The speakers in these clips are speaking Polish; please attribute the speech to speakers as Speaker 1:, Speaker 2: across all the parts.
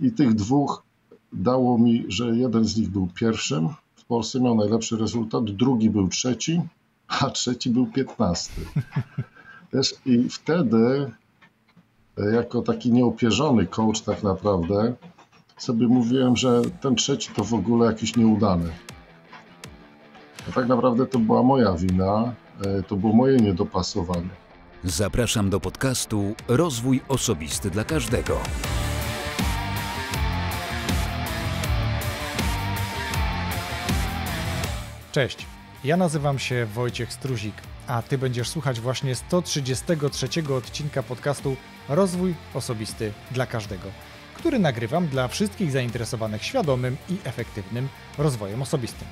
Speaker 1: i tych dwóch dało mi, że jeden z nich był pierwszym w Polsce, miał najlepszy rezultat, drugi był trzeci, a trzeci był piętnasty. Wiesz, I wtedy, e, jako taki nieopierzony coach tak naprawdę, sobie mówiłem, że ten trzeci to w ogóle jakiś nieudany. A tak naprawdę to była moja wina, e, to było moje niedopasowanie.
Speaker 2: Zapraszam do podcastu Rozwój Osobisty dla Każdego.
Speaker 3: Cześć, ja nazywam się Wojciech Struzik, a Ty będziesz słuchać właśnie 133 odcinka podcastu Rozwój Osobisty dla Każdego, który nagrywam dla wszystkich zainteresowanych świadomym i efektywnym rozwojem osobistym.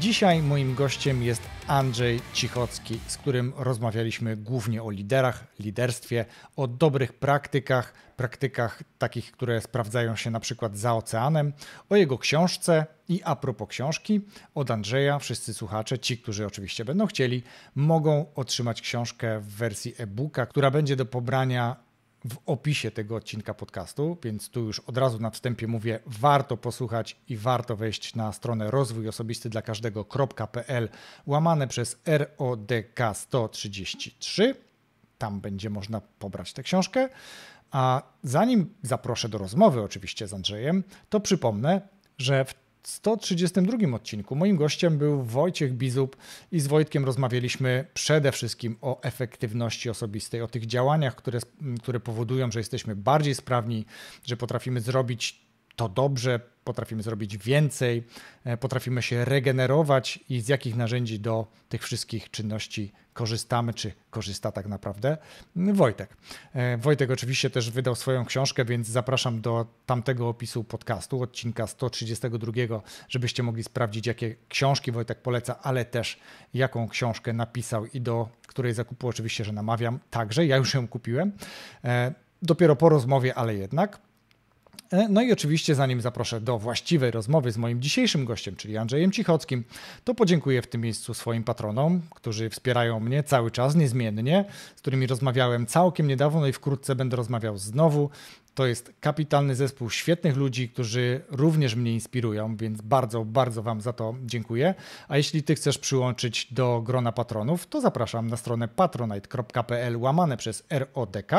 Speaker 3: Dzisiaj moim gościem jest Andrzej Cichocki, z którym rozmawialiśmy głównie o liderach, liderstwie, o dobrych praktykach, praktykach takich, które sprawdzają się na przykład za oceanem, o jego książce i a propos książki, od Andrzeja wszyscy słuchacze, ci, którzy oczywiście będą chcieli, mogą otrzymać książkę w wersji e-booka, która będzie do pobrania w opisie tego odcinka podcastu, więc tu już od razu na wstępie mówię, warto posłuchać i warto wejść na stronę rozwój osobisty dla każdego.pl łamane przez RODK 133. Tam będzie można pobrać tę książkę. A zanim zaproszę do rozmowy oczywiście z Andrzejem, to przypomnę, że w 132 odcinku. Moim gościem był Wojciech Bizub i z Wojtkiem rozmawialiśmy przede wszystkim o efektywności osobistej, o tych działaniach, które, które powodują, że jesteśmy bardziej sprawni, że potrafimy zrobić to dobrze, potrafimy zrobić więcej, e, potrafimy się regenerować i z jakich narzędzi do tych wszystkich czynności korzystamy, czy korzysta tak naprawdę Wojtek. E, Wojtek oczywiście też wydał swoją książkę, więc zapraszam do tamtego opisu podcastu, odcinka 132, żebyście mogli sprawdzić, jakie książki Wojtek poleca, ale też jaką książkę napisał i do której zakupu oczywiście, że namawiam także. Ja już ją kupiłem. E, dopiero po rozmowie, ale jednak. E, no i oczywiście, zanim zaproszę do właściwej rozmowy z moim dzisiejszym gościem, czyli Andrzejem Cichockim, to podziękuję w tym miejscu swoim patronom, którzy wspierają mnie cały czas, niezmiennie, z którymi rozmawiałem całkiem niedawno no i wkrótce będę rozmawiał znowu. To jest kapitalny zespół świetnych ludzi, którzy również mnie inspirują, więc bardzo, bardzo Wam za to dziękuję. A jeśli Ty chcesz przyłączyć do grona patronów, to zapraszam na stronę patronite.pl łamane przez RODK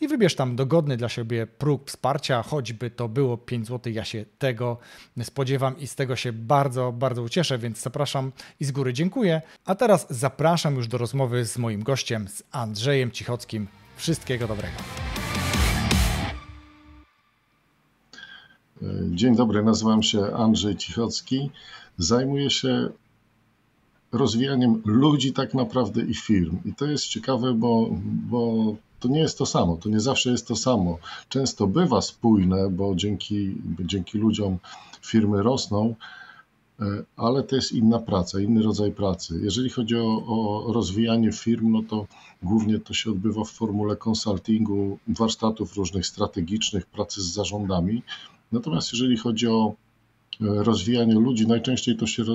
Speaker 3: i wybierz tam dogodny dla siebie próg wsparcia, choćby to było 5 zł. Ja się tego spodziewam i z tego się bardzo, bardzo ucieszę, więc zapraszam i z góry dziękuję. A teraz zapraszam już do rozmowy z moim gościem, z Andrzejem Cichockim. Wszystkiego dobrego.
Speaker 1: Dzień dobry, nazywam się Andrzej Cichocki. Zajmuję się rozwijaniem ludzi tak naprawdę i firm. I to jest ciekawe, bo, bo to nie jest to samo, to nie zawsze jest to samo. Często bywa spójne, bo dzięki, dzięki ludziom firmy rosną, e, ale to jest inna praca, inny rodzaj pracy. Jeżeli chodzi o, o rozwijanie firm, no to głównie to się odbywa w formule konsultingu, warsztatów różnych strategicznych, pracy z zarządami. Natomiast jeżeli chodzi o e, rozwijanie ludzi, najczęściej to się, e,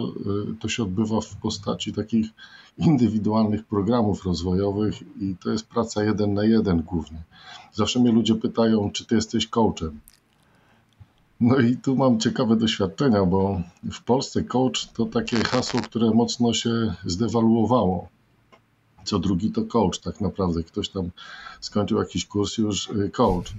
Speaker 1: to się odbywa w postaci takich indywidualnych programów rozwojowych i to jest praca jeden na jeden głównie. Zawsze mnie ludzie pytają, czy ty jesteś coachem. No i tu mam ciekawe doświadczenia, bo w Polsce coach to takie hasło, które mocno się zdewaluowało. Co drugi to coach, tak naprawdę. Ktoś tam skończył jakiś kurs już e, coach.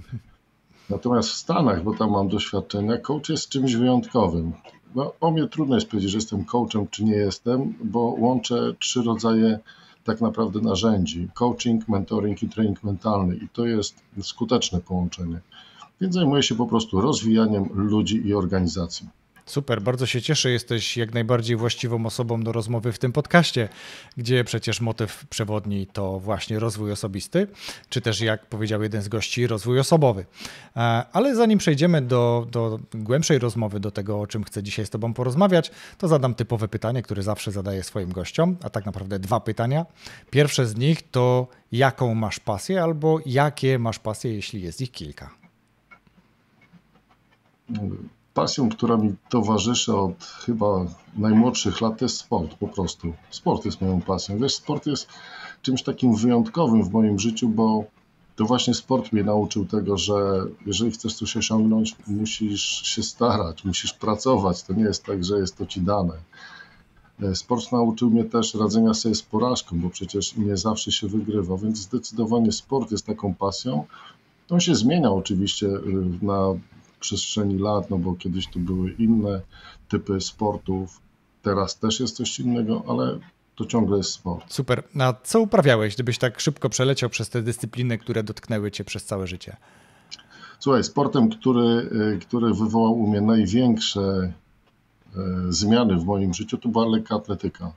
Speaker 1: Natomiast w Stanach, bo tam mam doświadczenia, coach jest czymś wyjątkowym. No, o mnie trudno jest powiedzieć, że jestem coachem, czy nie jestem, bo łączę trzy rodzaje tak naprawdę narzędzi: coaching, mentoring i trening mentalny, i to jest skuteczne połączenie. Więc zajmuję się po prostu rozwijaniem ludzi i organizacji.
Speaker 3: Super, bardzo się cieszę. Jesteś jak najbardziej właściwą osobą do rozmowy w tym podcaście, gdzie przecież motyw przewodni to właśnie rozwój osobisty, czy też, jak powiedział jeden z gości, rozwój osobowy. E, ale zanim przejdziemy do, do głębszej rozmowy, do tego, o czym chcę dzisiaj z Tobą porozmawiać, to zadam typowe pytanie, które zawsze zadaję swoim gościom, a tak naprawdę dwa pytania. Pierwsze z nich to, jaką masz pasję, albo jakie masz pasje, jeśli jest ich kilka
Speaker 1: pasją, która mi towarzyszy od chyba najmłodszych lat, to jest sport po prostu. Sport jest moją pasją. Wiesz, sport jest czymś takim wyjątkowym w moim życiu, bo to właśnie sport mnie nauczył tego, że jeżeli chcesz coś osiągnąć, musisz się starać, musisz pracować. To nie jest tak, że jest to ci dane. E, sport nauczył mnie też radzenia sobie z porażką, bo przecież nie zawsze się wygrywa, więc zdecydowanie sport jest taką pasją. On się zmienia oczywiście e, na przestrzeni lat, no bo kiedyś to były inne typy sportów, teraz też jest coś innego, ale to ciągle jest sport.
Speaker 3: Super. A co uprawiałeś, gdybyś tak szybko przeleciał przez te dyscypliny, które dotknęły cię przez całe życie?
Speaker 1: Słuchaj, sportem, który, y, który wywołał u mnie największe y, zmiany w moim życiu, to była lekka atletyka.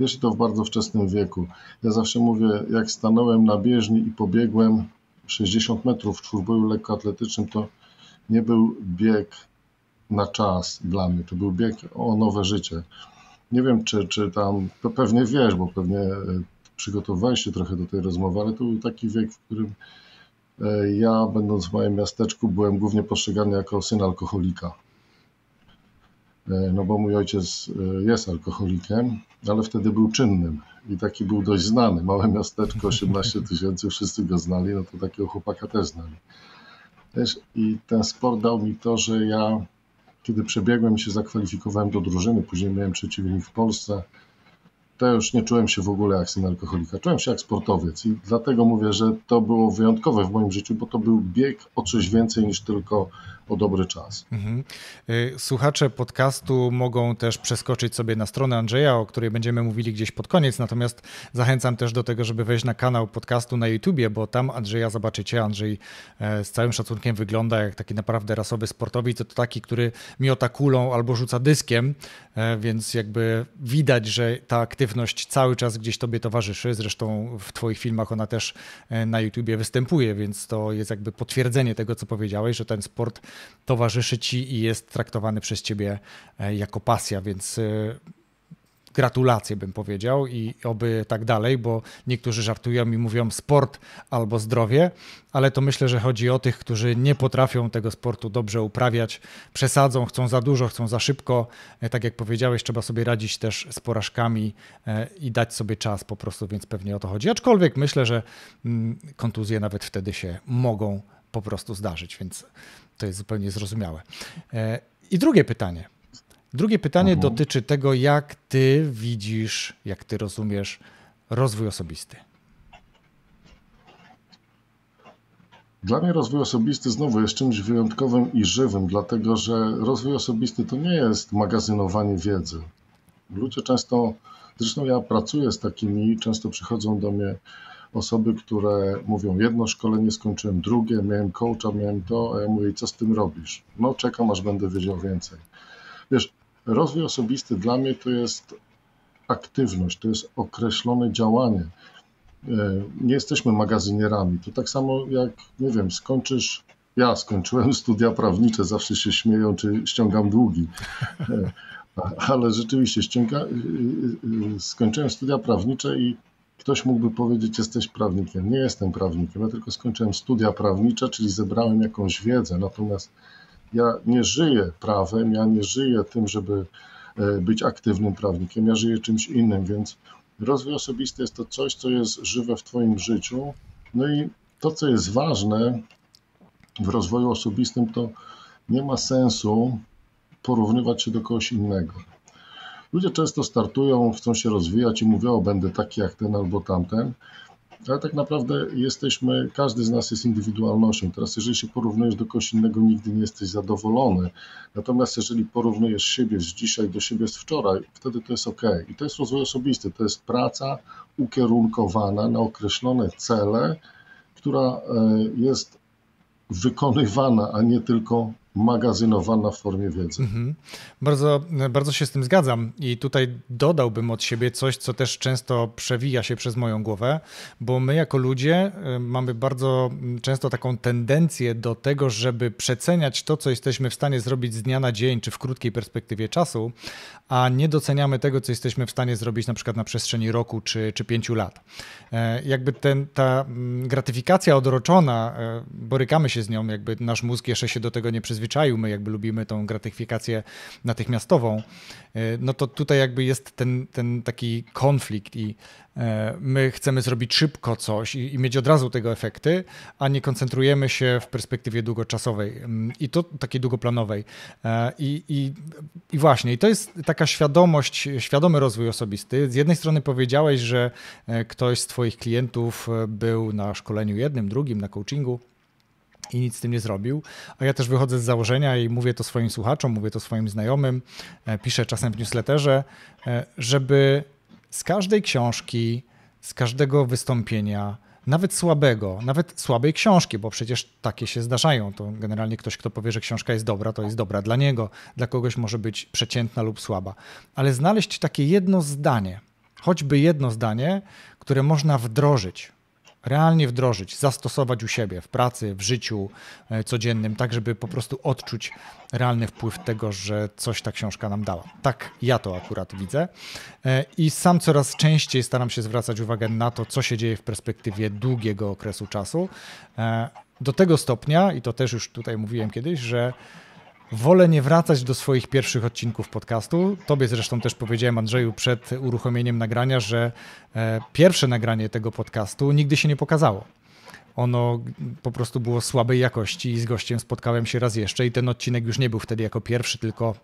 Speaker 1: Wiesz, to w bardzo wczesnym wieku. Ja zawsze mówię, jak stanąłem na bieżni i pobiegłem 60 metrów w czwórboju lekkoatletycznym, to nie był bieg na czas dla mnie, to był bieg o nowe życie. Nie wiem, czy, czy tam, to pewnie wiesz, bo pewnie e, przygotowywałeś się trochę do tej rozmowy, ale to był taki wiek, w którym e, ja, będąc w małym miasteczku, byłem głównie postrzegany jako syn alkoholika. E, no bo mój ojciec jest alkoholikiem, ale wtedy był czynnym i taki był dość znany. Małe miasteczko, 18 tysięcy, wszyscy go znali, no to takiego chłopaka też znali. I ten sport dał mi to, że ja kiedy przebiegłem się zakwalifikowałem do drużyny, później miałem przeciwnik w Polsce, to już nie czułem się w ogóle jak syn alkoholika. Czułem się jak sportowiec i dlatego mówię, że to było wyjątkowe w moim życiu, bo to był bieg o coś więcej niż tylko o dobry czas. Mhm.
Speaker 3: Y, słuchacze podcastu mogą też przeskoczyć sobie na stronę Andrzeja, o której będziemy mówili gdzieś pod koniec, natomiast zachęcam też do tego, żeby wejść na kanał podcastu na YouTubie, bo tam Andrzeja zobaczycie. Andrzej e, z całym szacunkiem wygląda jak taki naprawdę rasowy sportowiec, to taki, który miota kulą albo rzuca dyskiem, e, więc jakby widać, że ta aktywność cały czas gdzieś tobie towarzyszy. Zresztą w twoich filmach ona też e, na YouTubie występuje, więc to jest jakby potwierdzenie tego, co powiedziałeś, że ten sport towarzyszy ci i jest traktowany przez ciebie e, jako pasja, więc e, gratulacje bym powiedział i oby tak dalej, bo niektórzy żartują i mówią sport albo zdrowie, ale to myślę, że chodzi o tych, którzy nie potrafią tego sportu dobrze uprawiać, przesadzą, chcą za dużo, chcą za szybko. E, tak jak powiedziałeś, trzeba sobie radzić też z porażkami i dać sobie czas po prostu, więc pewnie o to chodzi. Aczkolwiek myślę, że mm, kontuzje nawet wtedy się mogą po prostu zdarzyć, więc to jest zupełnie zrozumiałe. E, I drugie pytanie. Drugie pytanie mhm. dotyczy tego, jak ty widzisz, jak ty rozumiesz rozwój osobisty.
Speaker 1: Dla mnie rozwój osobisty znowu jest czymś wyjątkowym i żywym, dlatego że rozwój osobisty to nie jest magazynowanie wiedzy. Ludzie często, zresztą ja pracuję z takimi, często przychodzą do mnie osoby, które mówią jedno szkolenie skończyłem, drugie, miałem coacha, miałem to, a ja mówię, co z tym robisz? No czekam, aż będę wiedział więcej. Wiesz, rozwój osobisty dla mnie to jest aktywność, to jest określone działanie. E, nie jesteśmy magazynierami. To tak samo jak, nie wiem, skończysz, ja skończyłem studia prawnicze, zawsze się śmieją, czy ściągam długi. E, ale rzeczywiście ściąga, e, skończyłem studia prawnicze i Ktoś mógłby powiedzieć, jesteś prawnikiem. Nie jestem prawnikiem, ja tylko skończyłem studia prawnicze, czyli zebrałem jakąś wiedzę. Natomiast ja nie żyję prawem, ja nie żyję tym, żeby e, być aktywnym prawnikiem, ja żyję czymś innym, więc rozwój osobisty jest to coś, co jest żywe w Twoim życiu. No i to, co jest ważne w rozwoju osobistym, to nie ma sensu porównywać się do kogoś innego. Ludzie często startują, chcą się rozwijać i mówią, o będę taki jak ten albo tamten, ale tak naprawdę jesteśmy, każdy z nas jest indywidualnością. Teraz, jeżeli się porównujesz do kogoś innego, nigdy nie jesteś zadowolony. Natomiast jeżeli porównujesz siebie z dzisiaj do siebie z wczoraj, wtedy to jest ok. I to jest rozwój osobisty, to jest praca ukierunkowana na określone cele, która e, jest wykonywana, a nie tylko magazynowana w formie wiedzy. Mhm.
Speaker 3: Bardzo, bardzo się z tym zgadzam i tutaj dodałbym od siebie coś, co też często przewija się przez moją głowę, bo my jako ludzie y, mamy bardzo często taką tendencję do tego, żeby przeceniać to, co jesteśmy w stanie zrobić z dnia na dzień, czy w krótkiej perspektywie czasu, a nie doceniamy tego, co jesteśmy w stanie zrobić na przykład na przestrzeni roku czy, czy pięciu lat. E, jakby ten, ta mm, gratyfikacja odroczona, e, borykamy się z nią, jakby nasz mózg jeszcze się do tego nie przyzwyczaił, przyzwyczaił, my jakby lubimy tą gratyfikację natychmiastową, e, no to tutaj jakby jest ten, ten taki konflikt i e, my chcemy zrobić szybko coś i, i mieć od razu tego efekty, a nie koncentrujemy się w perspektywie długoczasowej mm, i to takiej długoplanowej. E, I, i, I właśnie, i to jest taka świadomość, świadomy rozwój osobisty. Z jednej strony powiedziałeś, że ktoś z Twoich klientów był na szkoleniu jednym, drugim, na coachingu i nic z tym nie zrobił. A ja też wychodzę z założenia i mówię to swoim słuchaczom, mówię to swoim znajomym, e, piszę czasem w newsletterze, e, żeby z każdej książki, z każdego wystąpienia, nawet słabego, nawet słabej książki, bo przecież takie się zdarzają. To generalnie ktoś, kto powie, że książka jest dobra, to jest dobra dla niego, dla kogoś może być przeciętna lub słaba. Ale znaleźć takie jedno zdanie, choćby jedno zdanie, które można wdrożyć realnie wdrożyć, zastosować u siebie w pracy, w życiu e, codziennym, tak żeby po prostu odczuć realny wpływ tego, że coś ta książka nam dała. Tak ja to akurat widzę. E, I sam coraz częściej staram się zwracać uwagę na to, co się dzieje w perspektywie długiego okresu czasu. E, do tego stopnia, i to też już tutaj mówiłem kiedyś, że Wolę nie wracać do swoich pierwszych odcinków podcastu. Tobie zresztą też powiedziałem, Andrzeju, przed uruchomieniem nagrania, że e, pierwsze nagranie tego podcastu nigdy się nie pokazało. Ono po prostu było słabej jakości i z gościem spotkałem się raz jeszcze i ten odcinek już nie był wtedy jako pierwszy, tylko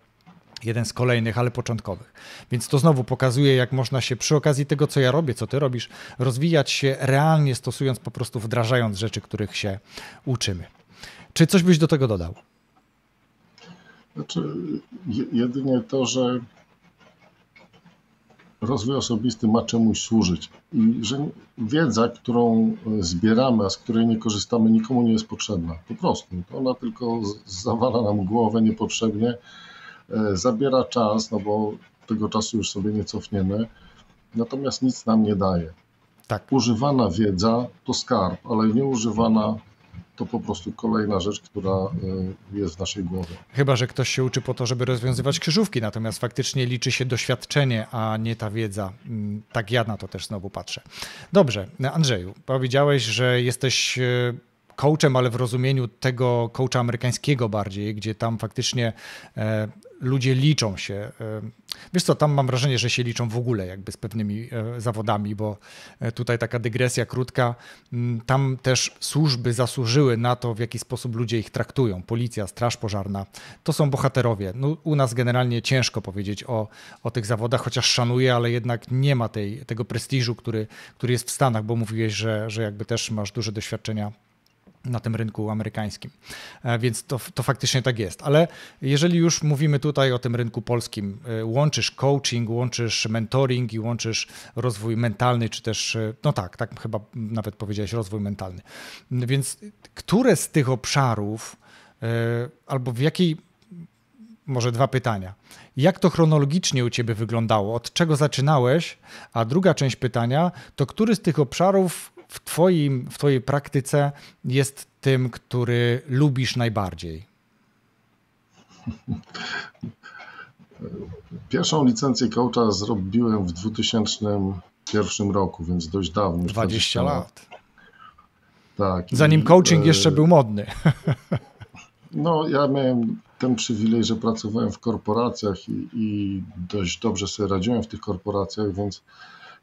Speaker 3: jeden z kolejnych, ale początkowych. Więc to znowu pokazuje, jak można się przy okazji tego, co ja robię, co ty robisz, rozwijać się realnie stosując, po prostu wdrażając rzeczy, których się uczymy. Czy coś byś do tego dodał?
Speaker 1: Znaczy, jedynie to, że rozwój osobisty ma czemuś służyć i że wiedza, którą zbieramy, a z której nie korzystamy, nikomu nie jest potrzebna. Po prostu. Ona tylko zawala nam głowę niepotrzebnie, e, zabiera czas, no bo tego czasu już sobie nie cofniemy, natomiast nic nam nie daje. Tak. Używana wiedza to skarb, ale nieużywana to po prostu kolejna rzecz, która y, jest w naszej głowie.
Speaker 3: Chyba, że ktoś się uczy po to, żeby rozwiązywać krzyżówki, natomiast faktycznie liczy się doświadczenie, a nie ta wiedza. Mm, tak ja na to też znowu patrzę. Dobrze, Andrzeju, powiedziałeś, że jesteś y, coachem, ale w rozumieniu tego coacha amerykańskiego bardziej, gdzie tam faktycznie e, ludzie liczą się. E, wiesz co, tam mam wrażenie, że się liczą w ogóle jakby z pewnymi e, zawodami, bo tutaj taka dygresja krótka. Mm, tam też służby zasłużyły na to, w jaki sposób ludzie ich traktują. Policja, straż pożarna, to są bohaterowie. No, u nas generalnie ciężko powiedzieć o, o tych zawodach, chociaż szanuję, ale jednak nie ma tej, tego prestiżu, który, który jest w Stanach, bo mówiłeś, że, że jakby też masz duże doświadczenia na tym rynku amerykańskim. E, więc to, to faktycznie tak jest. Ale jeżeli już mówimy tutaj o tym rynku polskim, e, łączysz coaching, łączysz mentoring i łączysz rozwój mentalny, czy też, e, no tak, tak chyba nawet powiedziałeś, rozwój mentalny. Więc które z tych obszarów, albo w jakiej, może dwa pytania. Jak to chronologicznie u Ciebie wyglądało? Od czego zaczynałeś? A druga część pytania to, który z tych obszarów w, twoim, w Twojej praktyce jest tym, który lubisz najbardziej?
Speaker 1: Pierwszą licencję coacha zrobiłem w 2001 roku, więc dość dawno.
Speaker 3: 20 lat.
Speaker 1: Tak.
Speaker 3: Zanim coaching e, jeszcze był modny.
Speaker 1: No, ja miałem ten przywilej, że pracowałem w korporacjach i, i dość dobrze sobie radziłem w tych korporacjach, więc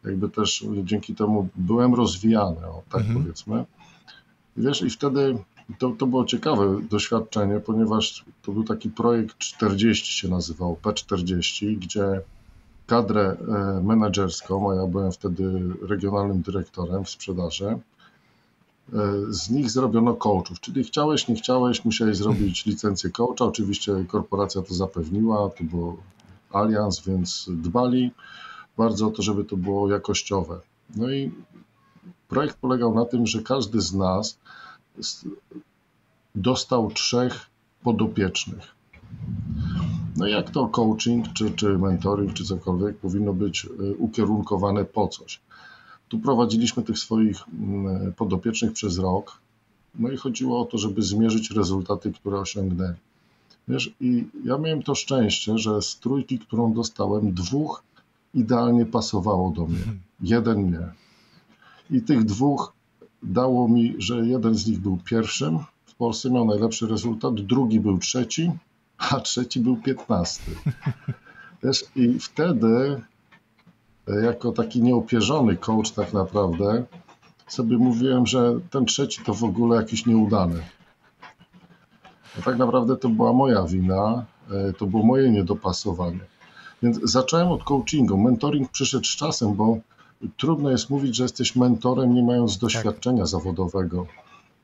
Speaker 1: jakby też dzięki temu byłem rozwijany, o, tak mhm. powiedzmy. Wiesz, i wtedy to, to było ciekawe doświadczenie, ponieważ to był taki projekt 40 się nazywał, P40, gdzie kadrę e, menedżerską, a ja byłem wtedy regionalnym dyrektorem w sprzedaży, z nich zrobiono coachów, czyli chciałeś, nie chciałeś, musiałeś zrobić licencję coacha. Oczywiście korporacja to zapewniła, to był alians, więc dbali bardzo o to, żeby to było jakościowe. No i projekt polegał na tym, że każdy z nas dostał trzech podopiecznych. No jak to coaching, czy, czy mentoring, czy cokolwiek powinno być e, ukierunkowane po coś. Tu prowadziliśmy tych swoich mm, podopiecznych przez rok, no i chodziło o to, żeby zmierzyć rezultaty, które osiągnęli. Wiesz, i ja miałem to szczęście, że z trójki, którą dostałem, dwóch idealnie pasowało do mnie. Jeden nie. I tych dwóch dało mi, że jeden z nich był pierwszym w Polsce miał najlepszy rezultat, drugi był trzeci, a trzeci był piętnasty. Też i wtedy, jako taki nieopierzony coach tak naprawdę, sobie mówiłem, że ten trzeci to w ogóle jakiś nieudany. A tak naprawdę to była moja wina, e, to było moje niedopasowanie. Więc zacząłem od coachingu. Mentoring przyszedł z czasem, bo trudno jest mówić, że jesteś mentorem, nie mając doświadczenia tak. zawodowego.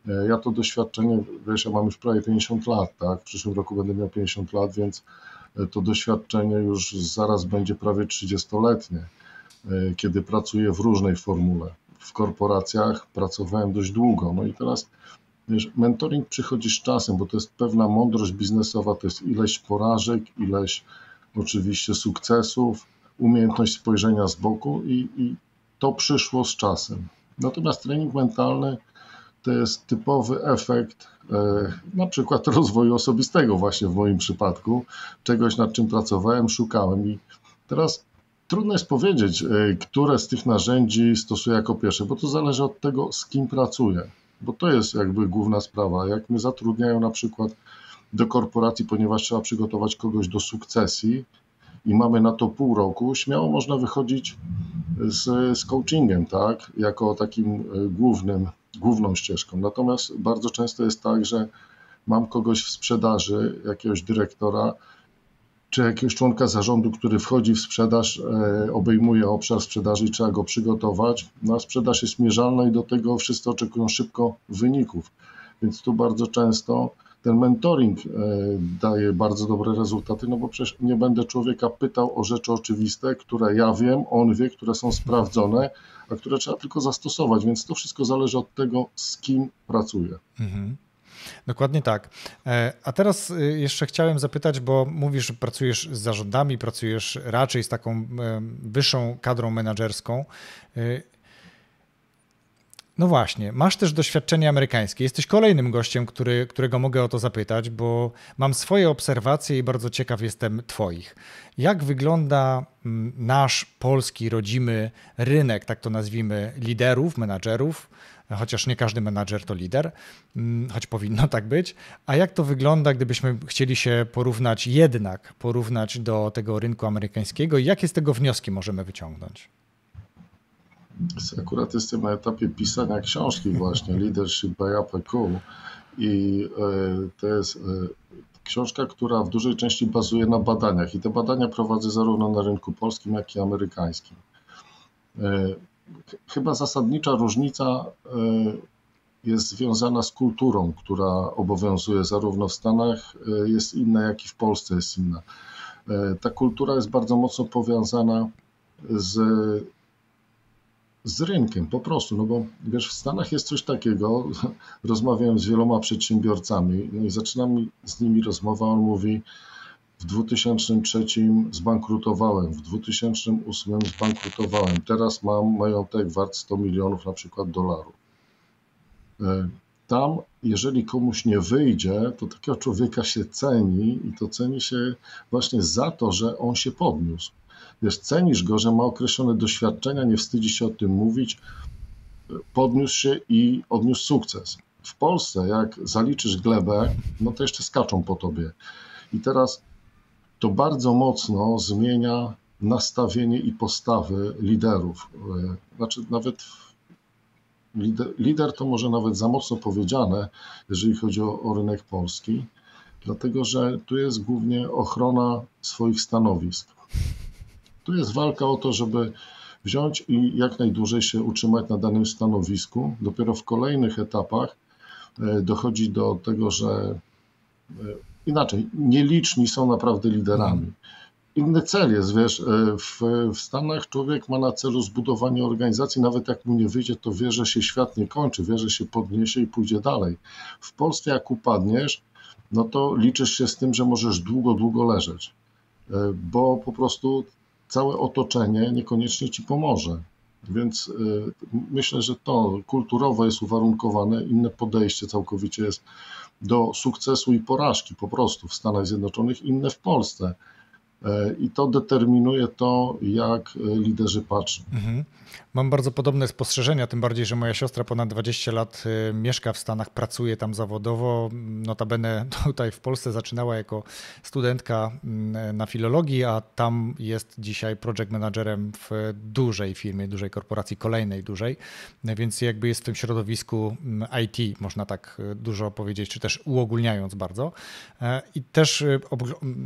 Speaker 1: E, ja to doświadczenie, wiesz, ja mam już prawie 50 lat, tak? W przyszłym roku będę miał 50 lat, więc e, to doświadczenie już zaraz będzie prawie 30-letnie, kiedy pracuję w różnej formule. W korporacjach pracowałem dość długo, no i teraz Wiesz, mentoring przychodzi z czasem, bo to jest pewna mądrość biznesowa, to jest ileś porażek, ileś oczywiście sukcesów, umiejętność spojrzenia z boku i, i to przyszło z czasem. Natomiast trening mentalny to jest typowy efekt e, na przykład rozwoju osobistego właśnie w moim przypadku, czegoś nad czym pracowałem, szukałem i teraz trudno jest powiedzieć, e, które z tych narzędzi stosuję jako pierwsze, bo to zależy od tego, z kim pracuję bo to jest jakby główna sprawa. Jak mnie zatrudniają na przykład do korporacji, ponieważ trzeba przygotować kogoś do sukcesji i mamy na to pół roku, śmiało można wychodzić z, z coachingiem, tak, jako takim e, głównym, główną ścieżką. Natomiast bardzo często jest tak, że mam kogoś w sprzedaży, jakiegoś dyrektora, czy jakiegoś członka zarządu, który wchodzi w sprzedaż, e, obejmuje obszar sprzedaży i trzeba go przygotować. No, a sprzedaż jest mierzalna i do tego wszyscy oczekują szybko wyników. Więc tu bardzo często ten mentoring e, daje bardzo dobre rezultaty, no bo przecież nie będę człowieka pytał o rzeczy oczywiste, które ja wiem, on wie, które są sprawdzone, a które trzeba tylko zastosować, więc to wszystko zależy od tego, z kim pracuję. Mhm.
Speaker 3: Dokładnie tak. E, a teraz y, jeszcze chciałem zapytać, bo mówisz, że pracujesz z zarządami, pracujesz raczej z taką e, wyższą kadrą menedżerską. E, no właśnie, masz też doświadczenie amerykańskie. Jesteś kolejnym gościem, który, którego mogę o to zapytać, bo mam swoje obserwacje i bardzo ciekaw jestem Twoich. Jak wygląda nasz polski, rodzimy rynek, tak to nazwijmy, liderów, menadżerów, chociaż nie każdy menadżer to lider, mm, choć powinno tak być. A jak to wygląda, gdybyśmy chcieli się porównać, jednak porównać do tego rynku amerykańskiego i jakie z tego wnioski możemy wyciągnąć?
Speaker 1: Akurat jestem na etapie pisania książki właśnie, Leadership by APQ i e, to jest e, książka, która w dużej części bazuje na badaniach i te badania prowadzę zarówno na rynku polskim, jak i amerykańskim. E, chyba zasadnicza różnica jest związana z kulturą, która obowiązuje zarówno w Stanach, jest inna, jak i w Polsce jest inna. Ta kultura jest bardzo mocno powiązana z z rynkiem po prostu, no bo wiesz, w Stanach jest coś takiego, rozmawiałem z wieloma przedsiębiorcami no i zaczynam z nimi rozmowę, on mówi, w 2003 zbankrutowałem, w 2008 zbankrutowałem, teraz mam majątek wart 100 milionów na przykład dolarów. E, tam, jeżeli komuś nie wyjdzie, to takiego człowieka się ceni i to ceni się właśnie za to, że on się podniósł wiesz, cenisz go, że ma określone doświadczenia, nie wstydzi się o tym mówić, podniósł się i odniósł sukces. W Polsce, jak zaliczysz glebę, no to jeszcze skaczą po tobie. I teraz to bardzo mocno zmienia nastawienie i postawy liderów. Znaczy, nawet lider, lider to może nawet za mocno powiedziane, jeżeli chodzi o, o rynek polski, dlatego że tu jest głównie ochrona swoich stanowisk. Tu jest walka o to, żeby wziąć i jak najdłużej się utrzymać na danym stanowisku. Dopiero w kolejnych etapach e, dochodzi do tego, że e, inaczej, nieliczni są naprawdę liderami. Inny cel jest, wiesz, e, w, w Stanach człowiek ma na celu zbudowanie organizacji, nawet jak mu nie wyjdzie, to wie, że się świat nie kończy, wie, że się podniesie i pójdzie dalej. W Polsce jak upadniesz, no to liczysz się z tym, że możesz długo, długo leżeć, bo po prostu całe otoczenie niekoniecznie ci pomoże. Więc y, myślę, że to kulturowo jest uwarunkowane, inne podejście całkowicie jest do sukcesu i porażki po prostu w Stanach Zjednoczonych, inne w Polsce. I to determinuje to, jak liderzy patrzą. Mhm.
Speaker 3: Mam bardzo podobne spostrzeżenia, tym bardziej, że moja siostra ponad 20 lat y, mieszka w Stanach, pracuje tam zawodowo. Notabene tutaj w Polsce zaczynała jako studentka mm, na filologii, a tam jest dzisiaj project managerem w dużej firmie, dużej korporacji, kolejnej dużej, więc jakby jest w tym środowisku mm, IT, można tak dużo powiedzieć, czy też uogólniając bardzo. E, I też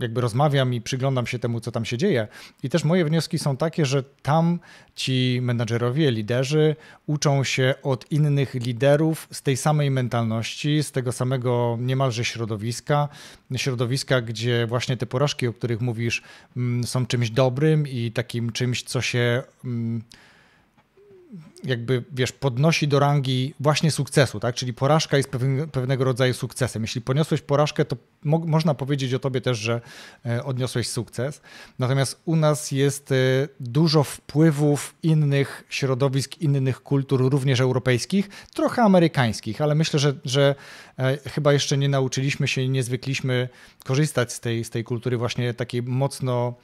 Speaker 3: jakby rozmawiam i przyglądam się temu, co tam się dzieje. I też moje wnioski są takie, że tam ci menadżerowie, liderzy uczą się od innych liderów z tej samej mentalności, z tego samego niemalże środowiska. Środowiska, gdzie właśnie te porażki, o których mówisz, mm, są czymś dobrym i takim czymś, co się mm, jakby, wiesz, podnosi do rangi właśnie sukcesu, tak? Czyli porażka jest pewnego rodzaju sukcesem. Jeśli poniosłeś porażkę, to mo można powiedzieć o tobie też, że e, odniosłeś sukces. Natomiast u nas jest e, dużo wpływów innych środowisk, innych kultur, również europejskich, trochę amerykańskich, ale myślę, że, że e, chyba jeszcze nie nauczyliśmy się i nie zwykliśmy korzystać z tej, z tej kultury właśnie takiej mocno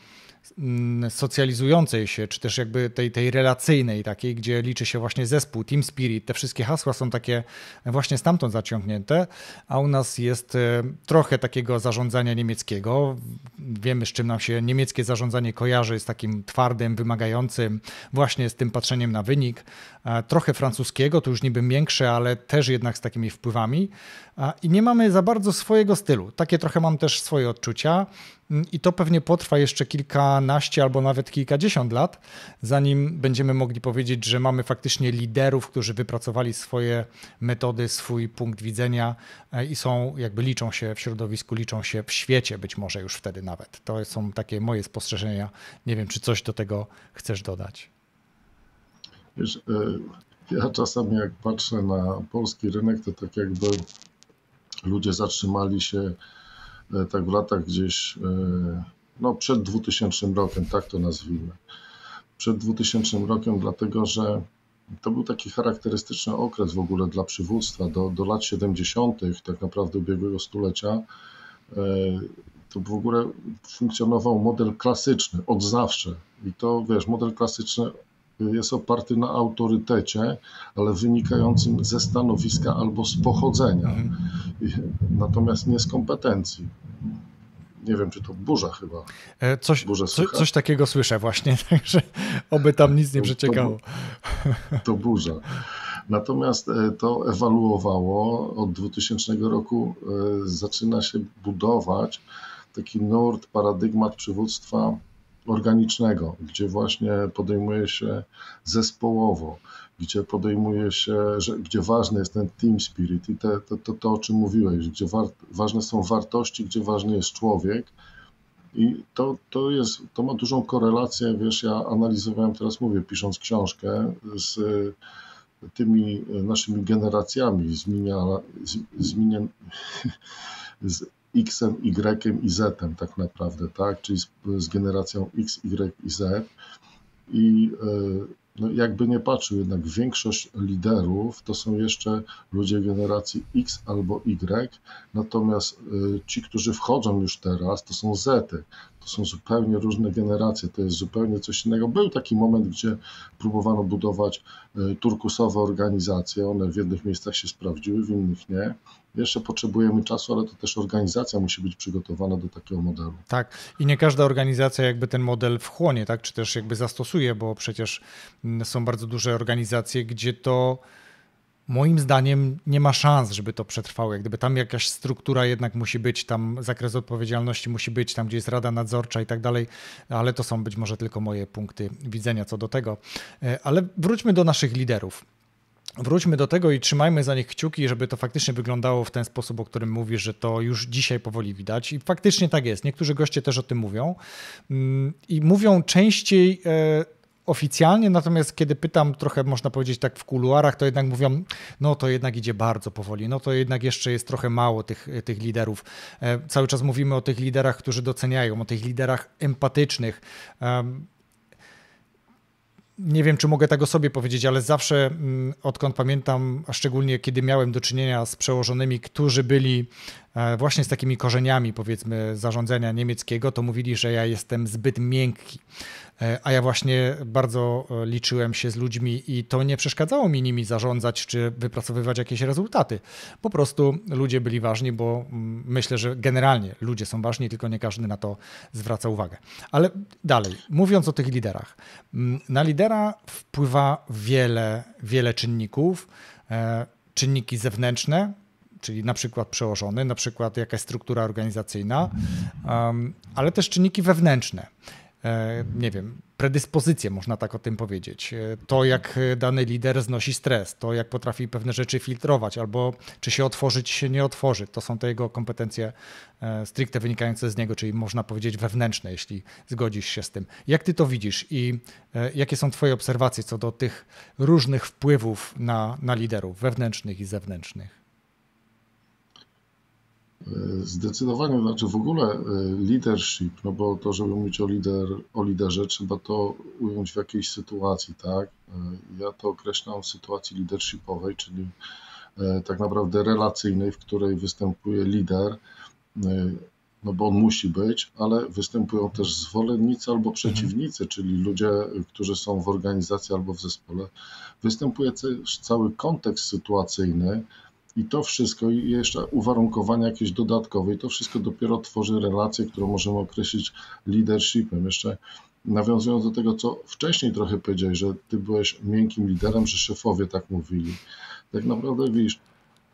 Speaker 3: socjalizującej się, czy też jakby tej, tej relacyjnej takiej, gdzie liczy się właśnie zespół, team spirit, te wszystkie hasła są takie właśnie stamtąd zaciągnięte, a u nas jest e, trochę takiego zarządzania niemieckiego. Wiemy, z czym nam się niemieckie zarządzanie kojarzy, z takim twardym, wymagającym, właśnie z tym patrzeniem na wynik. E, trochę francuskiego, to już niby miększe, ale też jednak z takimi wpływami. I nie mamy za bardzo swojego stylu. Takie trochę mam też swoje odczucia. Mm, I to pewnie potrwa jeszcze kilkanaście albo nawet kilkadziesiąt lat, zanim będziemy mogli powiedzieć, że mamy faktycznie liderów, którzy wypracowali swoje metody, swój punkt widzenia e, i są, jakby liczą się w środowisku, liczą się w świecie, być może już wtedy nawet. To są takie moje spostrzeżenia. Nie wiem, czy coś do tego chcesz dodać.
Speaker 1: Wiesz, e, ja czasami jak patrzę na polski rynek, to tak jakby ludzie zatrzymali się E, tak w latach gdzieś, e, no przed 2000 rokiem, tak to nazwijmy. Przed 2000 rokiem, dlatego że to był taki charakterystyczny okres w ogóle dla przywództwa. Do, do lat 70., tak naprawdę ubiegłego stulecia, e, to w ogóle funkcjonował model klasyczny od zawsze. I to wiesz, model klasyczny jest oparty na autorytecie, ale wynikającym ze stanowiska albo z pochodzenia, mhm. natomiast nie z kompetencji. Nie wiem, czy to burza chyba.
Speaker 3: E, coś, co, coś takiego słyszę właśnie, także oby tam nic nie przeciekało.
Speaker 1: To, to burza. Natomiast e, to ewaluowało. Od 2000 roku e, zaczyna się budować taki nurt, paradygmat przywództwa organicznego, gdzie właśnie podejmuje się zespołowo, gdzie podejmuje się, że, gdzie ważny jest ten team spirit i te, to, to, to, o czym mówiłeś, gdzie war, ważne są wartości, gdzie ważny jest człowiek. I to, to, jest, to ma dużą korelację, wiesz, ja analizowałem, teraz mówię, pisząc książkę, z tymi naszymi generacjami, zmienia, zmienia, z X-em, Y i Z tak naprawdę, tak? Czyli z, z generacją X, Y i Z. I e, no jakby nie patrzył, jednak większość liderów to są jeszcze ludzie generacji X albo Y, natomiast y, ci, którzy wchodzą już teraz, to są Zety. To są zupełnie różne generacje, to jest zupełnie coś innego. Był taki moment, gdzie próbowano budować y, turkusowe organizacje, one w jednych miejscach się sprawdziły, w innych nie. Jeszcze potrzebujemy czasu, ale to też organizacja musi być przygotowana do takiego modelu.
Speaker 3: Tak, i nie każda organizacja jakby ten model wchłonie, tak, czy też jakby zastosuje, bo przecież mm, są bardzo duże organizacje, gdzie to moim zdaniem nie ma szans, żeby to przetrwało. Jak gdyby tam jakaś struktura jednak musi być, tam zakres odpowiedzialności musi być, tam gdzie jest rada nadzorcza i tak dalej, ale to są być może tylko moje punkty widzenia co do tego. E, ale wróćmy do naszych liderów. Wróćmy do tego i trzymajmy za nich kciuki, żeby to faktycznie wyglądało w ten sposób, o którym mówisz, że to już dzisiaj powoli widać. I faktycznie tak jest. Niektórzy goście też o tym mówią. Mm, I mówią częściej e, oficjalnie, natomiast kiedy pytam trochę, można powiedzieć tak w kuluarach, to jednak mówią, no to jednak idzie bardzo powoli, no to jednak jeszcze jest trochę mało tych, tych liderów. E, cały czas mówimy o tych liderach, którzy doceniają, o tych liderach empatycznych nie wiem, czy mogę tego sobie powiedzieć, ale zawsze mm, odkąd pamiętam, a szczególnie kiedy miałem do czynienia z przełożonymi, którzy byli właśnie z takimi korzeniami, powiedzmy, zarządzania niemieckiego, to mówili, że ja jestem zbyt miękki. E, a ja właśnie bardzo e, liczyłem się z ludźmi i to nie przeszkadzało mi nimi zarządzać czy wypracowywać jakieś rezultaty. Po prostu ludzie byli ważni, bo mm, myślę, że generalnie ludzie są ważni, tylko nie każdy na to zwraca uwagę. Ale dalej, mówiąc o tych liderach. Mm, na lidera wpływa wiele, wiele czynników. E, czynniki zewnętrzne, czyli na przykład przełożony, na przykład jakaś struktura organizacyjna, ale też czynniki wewnętrzne. E, nie wiem, predyspozycje, można tak o tym powiedzieć. E, to, jak dany lider znosi stres, to, jak potrafi pewne rzeczy filtrować, albo czy się otworzy, czy się nie otworzy. To są te jego kompetencje e, stricte wynikające z niego, czyli można powiedzieć wewnętrzne, jeśli zgodzisz się z tym. Jak ty to widzisz i jakie są twoje obserwacje co do tych różnych wpływów na, na liderów wewnętrznych i zewnętrznych?
Speaker 1: Zdecydowanie, znaczy w ogóle e, leadership, no bo to, żeby mówić o, lider, o liderze, trzeba to ująć w jakiejś sytuacji, tak? E, ja to określam w sytuacji leadershipowej, czyli e, tak naprawdę relacyjnej, w której występuje lider, no bo on musi być, ale występują też zwolennicy albo przeciwnicy, czyli ludzie, którzy są w organizacji albo w zespole. Występuje też cały kontekst sytuacyjny, i to wszystko, i jeszcze uwarunkowania jakieś dodatkowe, i to wszystko dopiero tworzy relację, którą możemy określić leadershipem. Jeszcze nawiązując do tego, co wcześniej trochę powiedziałeś, że ty byłeś miękkim liderem, że szefowie tak mówili. Tak naprawdę widzisz,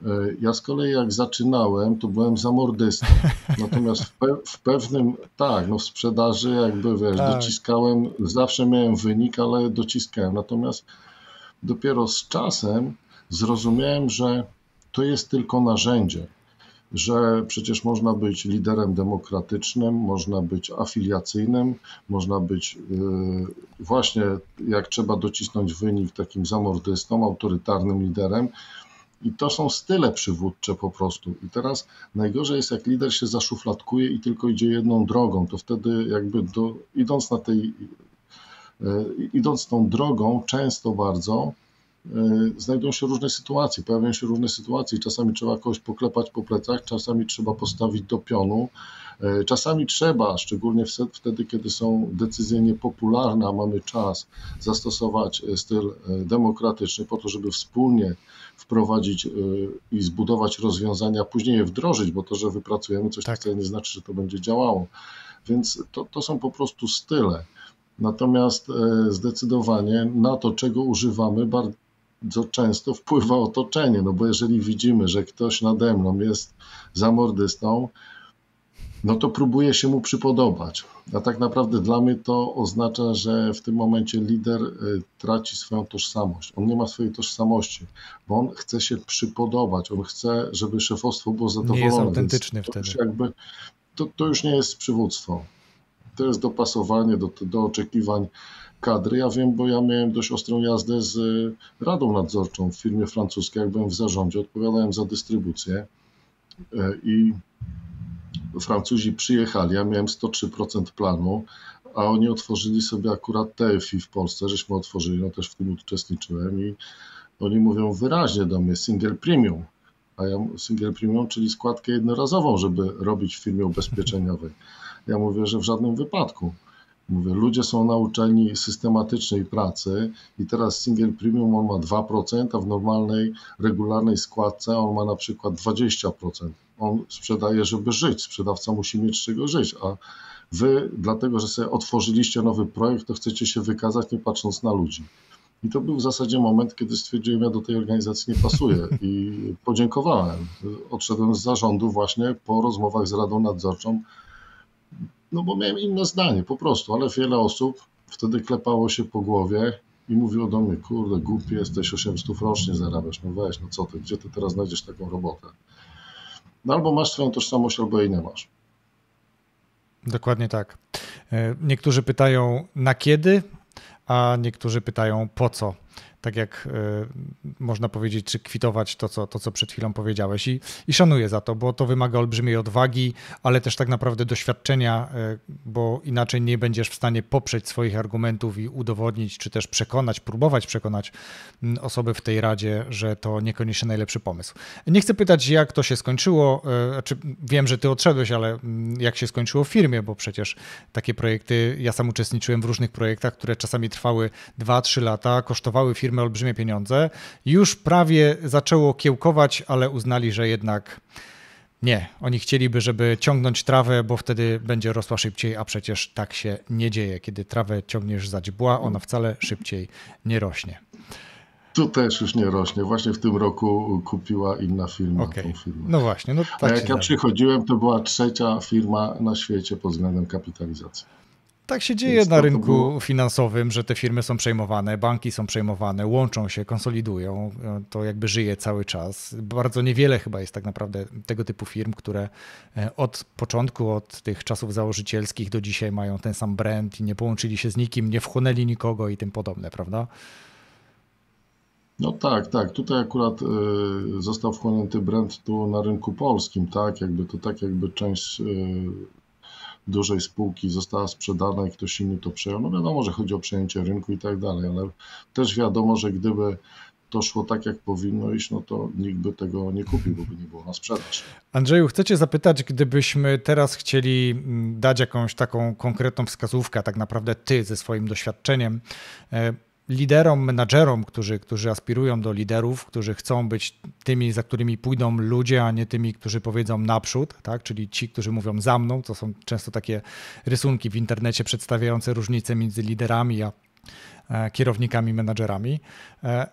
Speaker 1: e, ja z kolei jak zaczynałem, to byłem zamordystą. Natomiast w, pe w, pewnym, tak, no w sprzedaży jakby, wiesz, tak. dociskałem, zawsze miałem wynik, ale dociskałem. Natomiast dopiero z czasem zrozumiałem, że to jest tylko narzędzie, że przecież można być liderem demokratycznym, można być afiliacyjnym, można być yy, właśnie, jak trzeba docisnąć wynik, takim zamordystą, autorytarnym liderem. I to są style przywódcze po prostu. I teraz najgorzej jest, jak lider się zaszufladkuje i tylko idzie jedną drogą, to wtedy jakby do, idąc na tej, yy, idąc tą drogą, często bardzo, znajdują się różne sytuacje, pojawiają się różne sytuacje. Czasami trzeba kogoś poklepać po plecach, czasami trzeba postawić do pionu, e, czasami trzeba, szczególnie wtedy, kiedy są decyzje niepopularne, a mamy czas, zastosować e, styl demokratyczny po to, żeby wspólnie wprowadzić i zbudować rozwiązania, później je wdrożyć, bo to, że wypracujemy coś, tak. wcale nie znaczy, że to będzie działało. Więc to, to są po prostu style. Natomiast zdecydowanie na to, czego używamy, bardzo często wpływa otoczenie, no bo jeżeli widzimy, że ktoś nade mną jest zamordystą, no to próbuje się mu przypodobać. A tak naprawdę dla mnie to oznacza, że w tym momencie lider y, traci swoją tożsamość. On nie ma swojej tożsamości, bo on chce się przypodobać, on chce, żeby szefostwo było zadowolone. Nie
Speaker 3: jest autentyczny wtedy.
Speaker 1: Jakby, to, to już nie jest przywództwo. To jest dopasowanie do, do oczekiwań kadry. Ja wiem, bo ja miałem dość ostrą jazdę z e, radą nadzorczą w firmie francuskiej, jak byłem w zarządzie, odpowiadałem za dystrybucję e, i Francuzi przyjechali, ja miałem 103% planu, a oni otworzyli sobie akurat TFI w Polsce, żeśmy otworzyli, no też w tym uczestniczyłem i oni mówią wyraźnie do mnie single premium, a ja single premium, czyli składkę jednorazową, żeby robić w firmie ubezpieczeniowej. Ja mówię, że w żadnym wypadku. Mówię, ludzie są nauczeni systematycznej pracy i teraz single premium on ma 2%, a w normalnej, regularnej składce on ma na przykład 20%. On sprzedaje, żeby żyć, sprzedawca musi mieć z czego żyć, a wy, dlatego że sobie otworzyliście nowy projekt, to chcecie się wykazać nie patrząc na ludzi. I to był w zasadzie moment, kiedy stwierdziłem, ja do tej organizacji nie pasuję i podziękowałem. Odszedłem z zarządu właśnie po rozmowach z Radą Nadzorczą, no bo miałem inne zdanie po prostu, ale wiele osób wtedy klepało się po głowie i mówiło do mnie, kurde, głupi jesteś, 800 rocznie zarabiasz, no weź, no co ty, gdzie ty teraz znajdziesz taką robotę? No albo masz swoją tożsamość, albo jej nie masz.
Speaker 3: Dokładnie tak. E, niektórzy pytają na kiedy, a niektórzy pytają po co tak jak można powiedzieć, czy kwitować to, co, to, co przed chwilą powiedziałeś. I, I szanuję za to, bo to wymaga olbrzymiej odwagi, ale też tak naprawdę doświadczenia, bo inaczej nie będziesz w stanie poprzeć swoich argumentów i udowodnić, czy też przekonać, próbować przekonać osoby w tej radzie, że to niekoniecznie najlepszy pomysł. Nie chcę pytać, jak to się skończyło. Znaczy, wiem, że ty odszedłeś, ale jak się skończyło w firmie, bo przecież takie projekty, ja sam uczestniczyłem w różnych projektach, które czasami trwały 2-3 lata, kosztowały firmę olbrzymie pieniądze. Już prawie zaczęło kiełkować, ale uznali, że jednak nie, oni chcieliby, żeby ciągnąć trawę, bo wtedy będzie rosła szybciej, a przecież tak się nie dzieje. Kiedy trawę ciągniesz za dźbła, ona wcale szybciej nie rośnie.
Speaker 1: Tu też już nie rośnie. Właśnie w tym roku kupiła inna firma okay. tą firmę.
Speaker 3: No właśnie. No
Speaker 1: tak a jak ja przychodziłem, to była trzecia firma na świecie pod względem kapitalizacji.
Speaker 3: Tak się dzieje Więc na rynku było... finansowym, że te firmy są przejmowane, banki są przejmowane, łączą się, konsolidują. To jakby żyje cały czas. Bardzo niewiele chyba jest tak naprawdę tego typu firm, które e, od początku, od tych czasów założycielskich do dzisiaj mają ten sam brand i nie połączyli się z nikim, nie wchłonęli nikogo i tym podobne, prawda?
Speaker 1: No tak, tak. Tutaj akurat y, został wchłonięty brand tu na rynku polskim, tak? Jakby to tak, jakby część y, dużej spółki została sprzedana i ktoś inny to przejął. No wiadomo, że chodzi o przejęcie rynku i tak dalej, ale też wiadomo, że gdyby to szło tak, jak powinno iść, no to nikt by tego nie kupił, bo by nie było na sprzedaż.
Speaker 3: Andrzeju, chcę cię zapytać, gdybyśmy teraz chcieli mm, dać jakąś taką konkretną wskazówkę, tak naprawdę ty ze swoim doświadczeniem, e, liderom, menadżerom, którzy, którzy aspirują do liderów, którzy chcą być tymi, za którymi pójdą ludzie, a nie tymi, którzy powiedzą naprzód, tak? czyli ci, którzy mówią za mną. To są często takie rysunki w internecie przedstawiające różnice między liderami a e, kierownikami, menadżerami. E,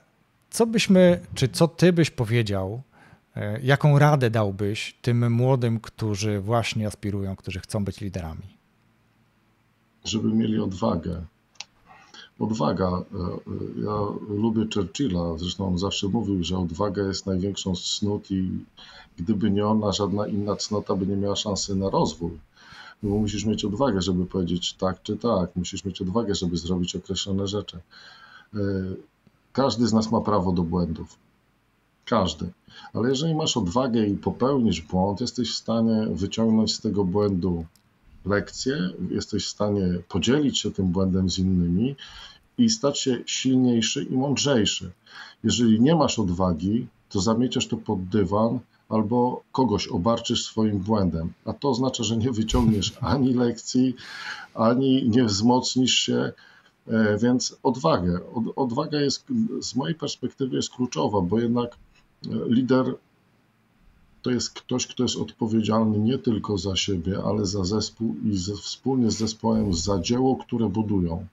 Speaker 3: co byśmy, czy co ty byś powiedział, e, jaką radę dałbyś tym młodym, którzy właśnie aspirują, którzy chcą być liderami?
Speaker 1: Żeby mieli odwagę, odwaga. E, e, ja lubię Churchilla, zresztą on zawsze mówił, że odwaga jest największą z cnót i gdyby nie ona, żadna inna cnota by nie miała szansy na rozwój. Bo musisz mieć odwagę, żeby powiedzieć tak czy tak, musisz mieć odwagę, żeby zrobić określone rzeczy. E, każdy z nas ma prawo do błędów. Każdy. Ale jeżeli masz odwagę i popełnisz błąd, jesteś w stanie wyciągnąć z tego błędu lekcję, jesteś w stanie podzielić się tym błędem z innymi i stać się silniejszy i mądrzejszy. Jeżeli nie masz odwagi, to zamieciasz to pod dywan albo kogoś obarczysz swoim błędem, a to oznacza, że nie wyciągniesz ani lekcji, ani nie wzmocnisz się, e, więc odwagę. Odwaga jest z mojej perspektywy jest kluczowa, bo jednak e, lider to jest ktoś, kto jest odpowiedzialny nie tylko za siebie, ale za zespół i ze, wspólnie z zespołem za dzieło, które budują.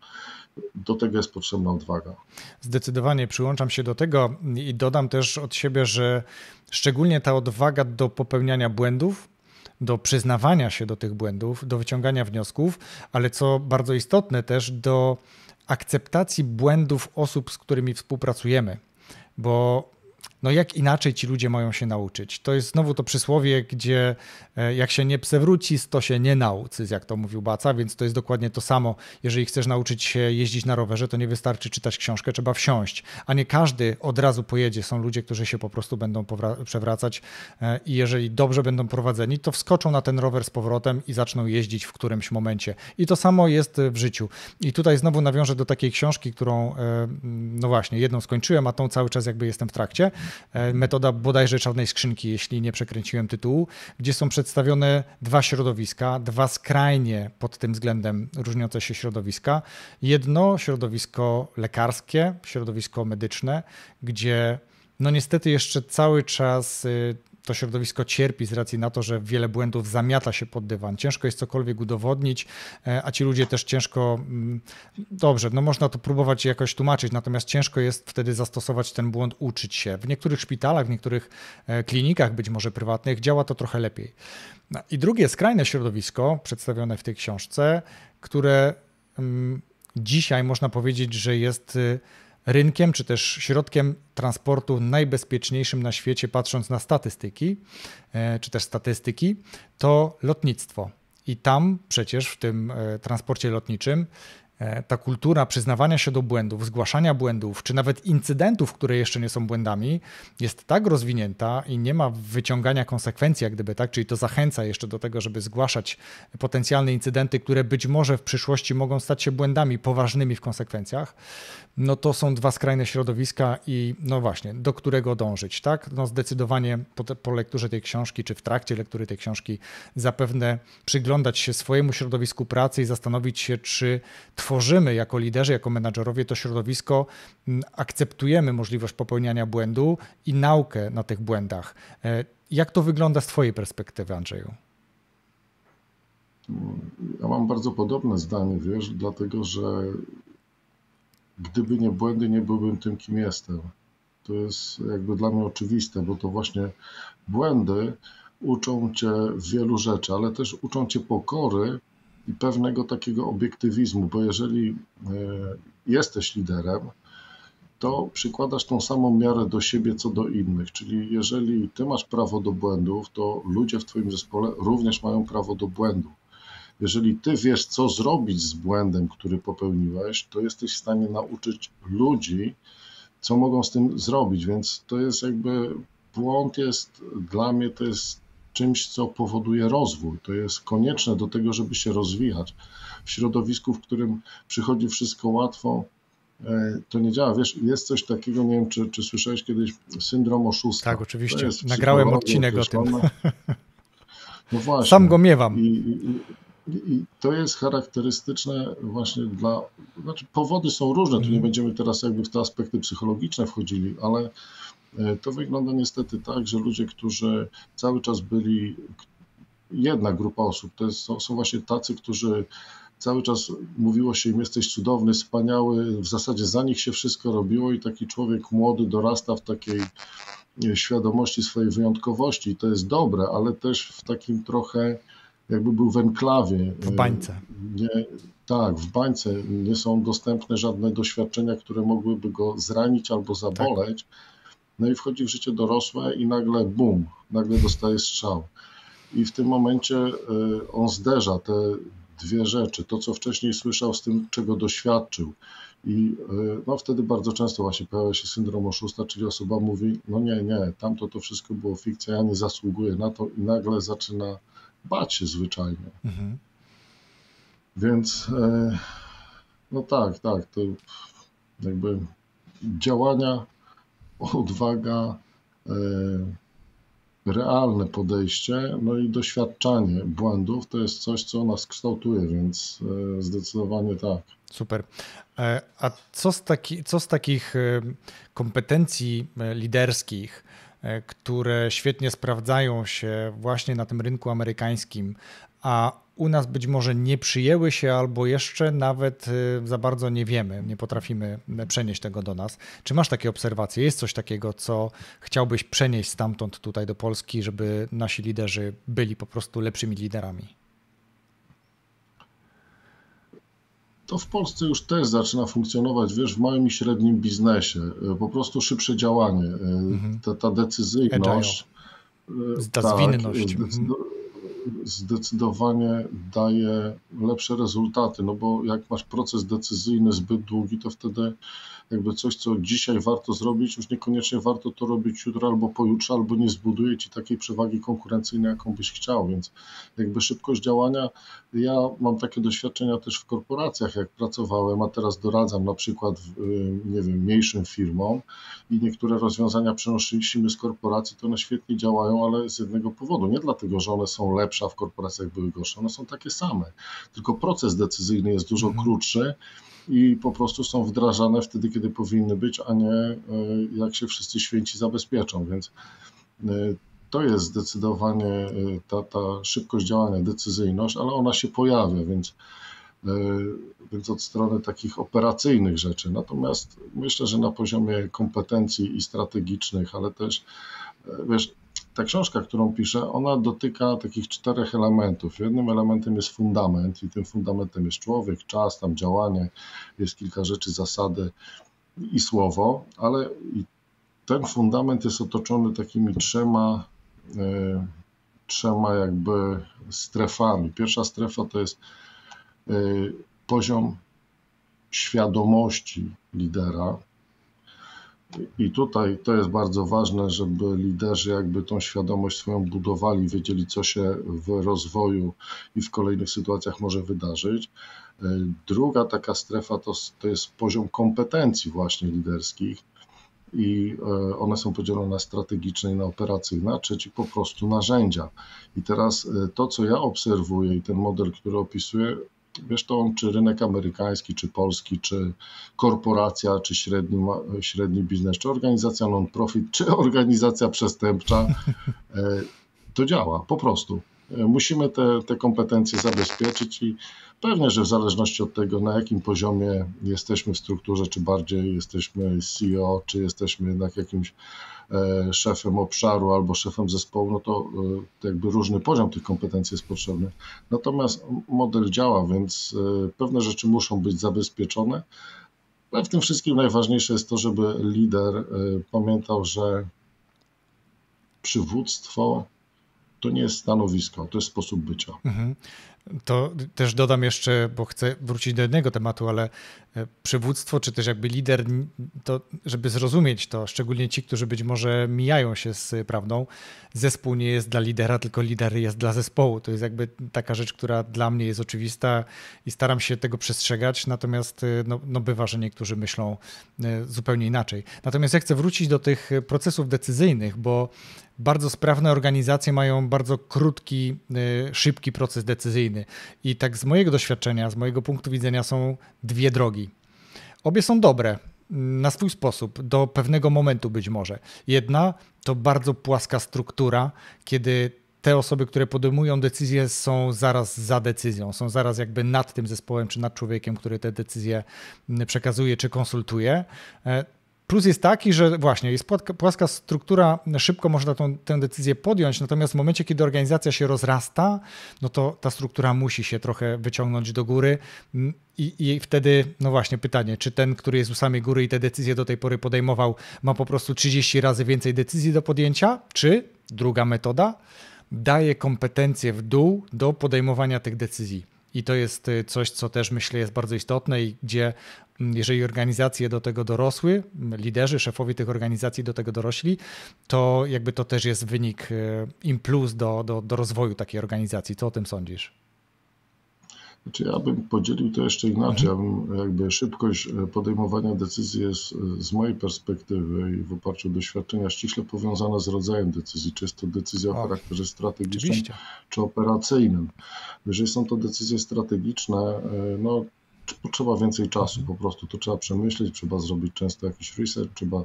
Speaker 1: Do tego jest potrzebna odwaga.
Speaker 3: Zdecydowanie przyłączam się do tego i dodam też od siebie, że szczególnie ta odwaga do popełniania błędów, do przyznawania się do tych błędów, do wyciągania wniosków, ale co bardzo istotne też do akceptacji błędów osób, z którymi współpracujemy. Bo no jak inaczej ci ludzie mają się nauczyć? To jest znowu to przysłowie, gdzie e, jak się nie przewróci, to się nie nauczy, jak to mówił Baca, więc to jest dokładnie to samo. Jeżeli chcesz nauczyć się jeździć na rowerze, to nie wystarczy czytać książkę, trzeba wsiąść, a nie każdy od razu pojedzie. Są ludzie, którzy się po prostu będą przewracać e, i jeżeli dobrze będą prowadzeni, to wskoczą na ten rower z powrotem i zaczną jeździć w którymś momencie. I to samo jest w życiu. I tutaj znowu nawiążę do takiej książki, którą, e, no właśnie, jedną skończyłem, a tą cały czas jakby jestem w trakcie. E, metoda bodajże czarnej skrzynki, jeśli nie przekręciłem tytułu, gdzie są przedstawione dwa środowiska, dwa skrajnie pod tym względem różniące się środowiska. Jedno środowisko lekarskie, środowisko medyczne, gdzie no niestety jeszcze cały czas y, to środowisko cierpi z racji na to, że wiele błędów zamiata się pod dywan. Ciężko jest cokolwiek udowodnić, e, a ci ludzie też ciężko, mm, dobrze, no można to próbować jakoś tłumaczyć, natomiast ciężko jest wtedy zastosować ten błąd, uczyć się. W niektórych szpitalach, w niektórych e, klinikach, być może prywatnych, działa to trochę lepiej. No I drugie skrajne środowisko, przedstawione w tej książce, które mm, dzisiaj można powiedzieć, że jest y, rynkiem czy też środkiem transportu najbezpieczniejszym na świecie, patrząc na statystyki, e, czy też statystyki, to lotnictwo. I tam przecież w tym e, transporcie lotniczym ta kultura przyznawania się do błędów, zgłaszania błędów, czy nawet incydentów, które jeszcze nie są błędami, jest tak rozwinięta i nie ma wyciągania konsekwencji, jak gdyby, tak? Czyli to zachęca jeszcze do tego, żeby zgłaszać potencjalne incydenty, które być może w przyszłości mogą stać się błędami poważnymi w konsekwencjach, no to są dwa skrajne środowiska i no właśnie, do którego dążyć, tak? No zdecydowanie po, te, po lekturze tej książki, czy w trakcie lektury tej książki zapewne przyglądać się swojemu środowisku pracy i zastanowić się, czy tworzymy jako liderzy, jako menadżerowie to środowisko, akceptujemy możliwość popełniania błędu i naukę na tych błędach. E, jak to wygląda z Twojej perspektywy, Andrzeju?
Speaker 1: Ja mam bardzo podobne zdanie, wiesz, dlatego że gdyby nie błędy, nie byłbym tym, kim jestem. To jest jakby dla mnie oczywiste, bo to właśnie błędy uczą cię wielu rzeczy, ale też uczą cię pokory i pewnego takiego obiektywizmu, bo jeżeli e, jesteś liderem, to przykładasz tą samą miarę do siebie co do innych. Czyli jeżeli ty masz prawo do błędów, to ludzie w twoim zespole również mają prawo do błędu. Jeżeli ty wiesz, co zrobić z błędem, który popełniłeś, to jesteś w stanie nauczyć ludzi, co mogą z tym zrobić. Więc to jest jakby błąd jest dla mnie to jest czymś, co powoduje rozwój. To jest konieczne do tego, żeby się rozwijać. W środowisku, w którym przychodzi wszystko łatwo, e, to nie działa. Wiesz, jest coś takiego, nie wiem, czy, czy słyszałeś kiedyś syndrom oszusta.
Speaker 3: Tak, oczywiście. Nagrałem odcinek o tym.
Speaker 1: No właśnie.
Speaker 3: Sam go miewam.
Speaker 1: I, i, i to jest charakterystyczne właśnie dla, znaczy powody są różne, tu nie mhm. będziemy teraz jakby w te aspekty psychologiczne wchodzili, ale to wygląda niestety tak, że ludzie, którzy cały czas byli, jedna grupa osób, to jest, są, właśnie tacy, którzy cały czas mówiło się im jesteś cudowny, wspaniały, w zasadzie za nich się wszystko robiło i taki człowiek młody dorasta w takiej e, świadomości swojej wyjątkowości i to jest dobre, ale też w takim trochę jakby był w enklawie.
Speaker 3: W bańce.
Speaker 1: Nie, tak, w bańce nie są dostępne żadne doświadczenia, które mogłyby go zranić albo zaboleć. Tak. No i wchodzi w życie dorosłe i nagle bum, nagle dostaje strzał. I w tym momencie e, on zderza te dwie rzeczy, to co wcześniej słyszał z tym, czego doświadczył. I e, no, wtedy bardzo często właśnie pojawia się syndrom oszusta, czyli osoba mówi, no nie, nie, tamto to wszystko było fikcja, ja nie zasługuję na to i nagle zaczyna bać się zwyczajnie. Mhm. Więc e, no tak, tak, to jakby działania, odwaga, e, realne podejście, no i doświadczanie błędów to jest coś, co nas kształtuje, więc e, zdecydowanie tak.
Speaker 3: Super. A co z, taki, co z takich kompetencji liderskich, E, które świetnie sprawdzają się właśnie na tym rynku amerykańskim, a u nas być może nie przyjęły się albo jeszcze nawet e, za bardzo nie wiemy, nie potrafimy przenieść tego do nas. Czy masz takie obserwacje? Jest coś takiego, co chciałbyś przenieść stamtąd tutaj do Polski, żeby nasi liderzy byli po prostu lepszymi liderami?
Speaker 1: to w Polsce już też zaczyna funkcjonować, wiesz, w małym i średnim biznesie. E, po prostu szybsze działanie, mhm. ta, ta decyzyjność.
Speaker 3: Ta tak, zwinność. Mhm.
Speaker 1: Zdecydowanie daje lepsze rezultaty, no bo jak masz proces decyzyjny zbyt długi, to wtedy jakby coś, co dzisiaj warto zrobić, już niekoniecznie warto to robić jutro albo pojutrze, albo nie zbuduje ci takiej przewagi konkurencyjnej, jaką byś chciał, więc jakby szybkość działania, ja mam takie doświadczenia też w korporacjach, jak pracowałem, a teraz doradzam na przykład, y, nie wiem, mniejszym firmom i niektóre rozwiązania przenosiliśmy z korporacji, to one świetnie działają, ale z jednego powodu, nie dlatego, że one są lepsze, a w korporacjach były gorsze, one są takie same, tylko proces decyzyjny jest dużo mhm. krótszy, i po prostu są wdrażane wtedy, kiedy powinny być, a nie e, jak się wszyscy święci zabezpieczą. Więc e, to jest zdecydowanie e, ta, ta szybkość działania, decyzyjność, ale ona się pojawia, więc, więc od strony takich operacyjnych rzeczy. Natomiast myślę, że na poziomie kompetencji i strategicznych, ale też wiesz, ta książka, którą piszę, ona dotyka takich czterech elementów. Jednym elementem jest fundament i tym fundamentem jest człowiek, czas, tam działanie, jest kilka rzeczy, zasady i słowo, ale ten fundament jest otoczony takimi trzema, e, trzema jakby strefami. Pierwsza strefa to jest e, poziom świadomości lidera. I tutaj to jest bardzo ważne, żeby liderzy jakby tą świadomość swoją budowali, wiedzieli, co się w rozwoju i w kolejnych sytuacjach może wydarzyć. Druga taka strefa to, to jest poziom kompetencji właśnie liderskich i e, one są podzielone na strategiczne i na operacyjne, a trzeci po prostu narzędzia. I teraz e, to, co ja obserwuję i ten model, który opisuję, on, czy rynek amerykański, czy polski, czy korporacja, czy średni, średni biznes, czy organizacja non-profit, czy organizacja przestępcza, e, to działa po prostu. Musimy te, te kompetencje zabezpieczyć i pewnie, że w zależności od tego, na jakim poziomie jesteśmy w strukturze, czy bardziej jesteśmy CEO, czy jesteśmy jednak jakimś e, szefem obszaru albo szefem zespołu, no to, e, jakby różny poziom tych kompetencji jest potrzebny. Natomiast model działa, więc e, pewne rzeczy muszą być zabezpieczone. Ale w tym wszystkim najważniejsze jest to, żeby lider pamiętał, że przywództwo to nie jest stanowisko, to jest sposób bycia. Mhm.
Speaker 3: To też dodam jeszcze, bo chcę wrócić do jednego tematu, ale e, przywództwo, czy też jakby lider, to żeby zrozumieć to, szczególnie ci, którzy być może mijają się z prawdą, zespół nie jest dla lidera, tylko lider jest dla zespołu. To jest jakby taka rzecz, która dla mnie jest oczywista i staram się tego przestrzegać, natomiast e, no, no bywa, że niektórzy myślą e, zupełnie inaczej. Natomiast ja chcę wrócić do tych procesów decyzyjnych, bo bardzo sprawne organizacje mają bardzo krótki, szybki proces decyzyjny. I tak z mojego doświadczenia, z mojego punktu widzenia są dwie drogi. Obie są dobre na swój sposób, do pewnego momentu być może. Jedna to bardzo płaska struktura, kiedy te osoby, które podejmują decyzje, są zaraz za decyzją, są zaraz jakby nad tym zespołem czy nad człowiekiem, który te decyzje przekazuje czy konsultuje. Plus jest taki, że właśnie jest płaska struktura, szybko można tą, tę decyzję podjąć, natomiast w momencie, kiedy organizacja się rozrasta, no to ta struktura musi się trochę wyciągnąć do góry mm, i, i wtedy, no właśnie pytanie, czy ten, który jest u samej góry i te decyzje do tej pory podejmował, ma po prostu 30 razy więcej decyzji do podjęcia, czy druga metoda, daje kompetencje w dół do podejmowania tych decyzji. I to jest y, coś, co też myślę jest bardzo istotne i gdzie mm, jeżeli organizacje do tego dorosły, liderzy, szefowie tych organizacji do tego dorośli, to jakby to też jest wynik y, im plus do, do, do rozwoju takiej organizacji. Co o tym sądzisz?
Speaker 1: Znaczy ja bym podzielił to jeszcze inaczej. Ja bym jakby szybkość e, podejmowania decyzji jest e, z mojej perspektywy i w oparciu o doświadczenia ściśle powiązana z rodzajem decyzji. Czy jest to decyzja o charakterze strategicznym, Oczywiście. czy operacyjnym. Jeżeli są to decyzje strategiczne, e, no potrzeba więcej czasu po prostu. To trzeba przemyśleć, trzeba zrobić często jakiś research, trzeba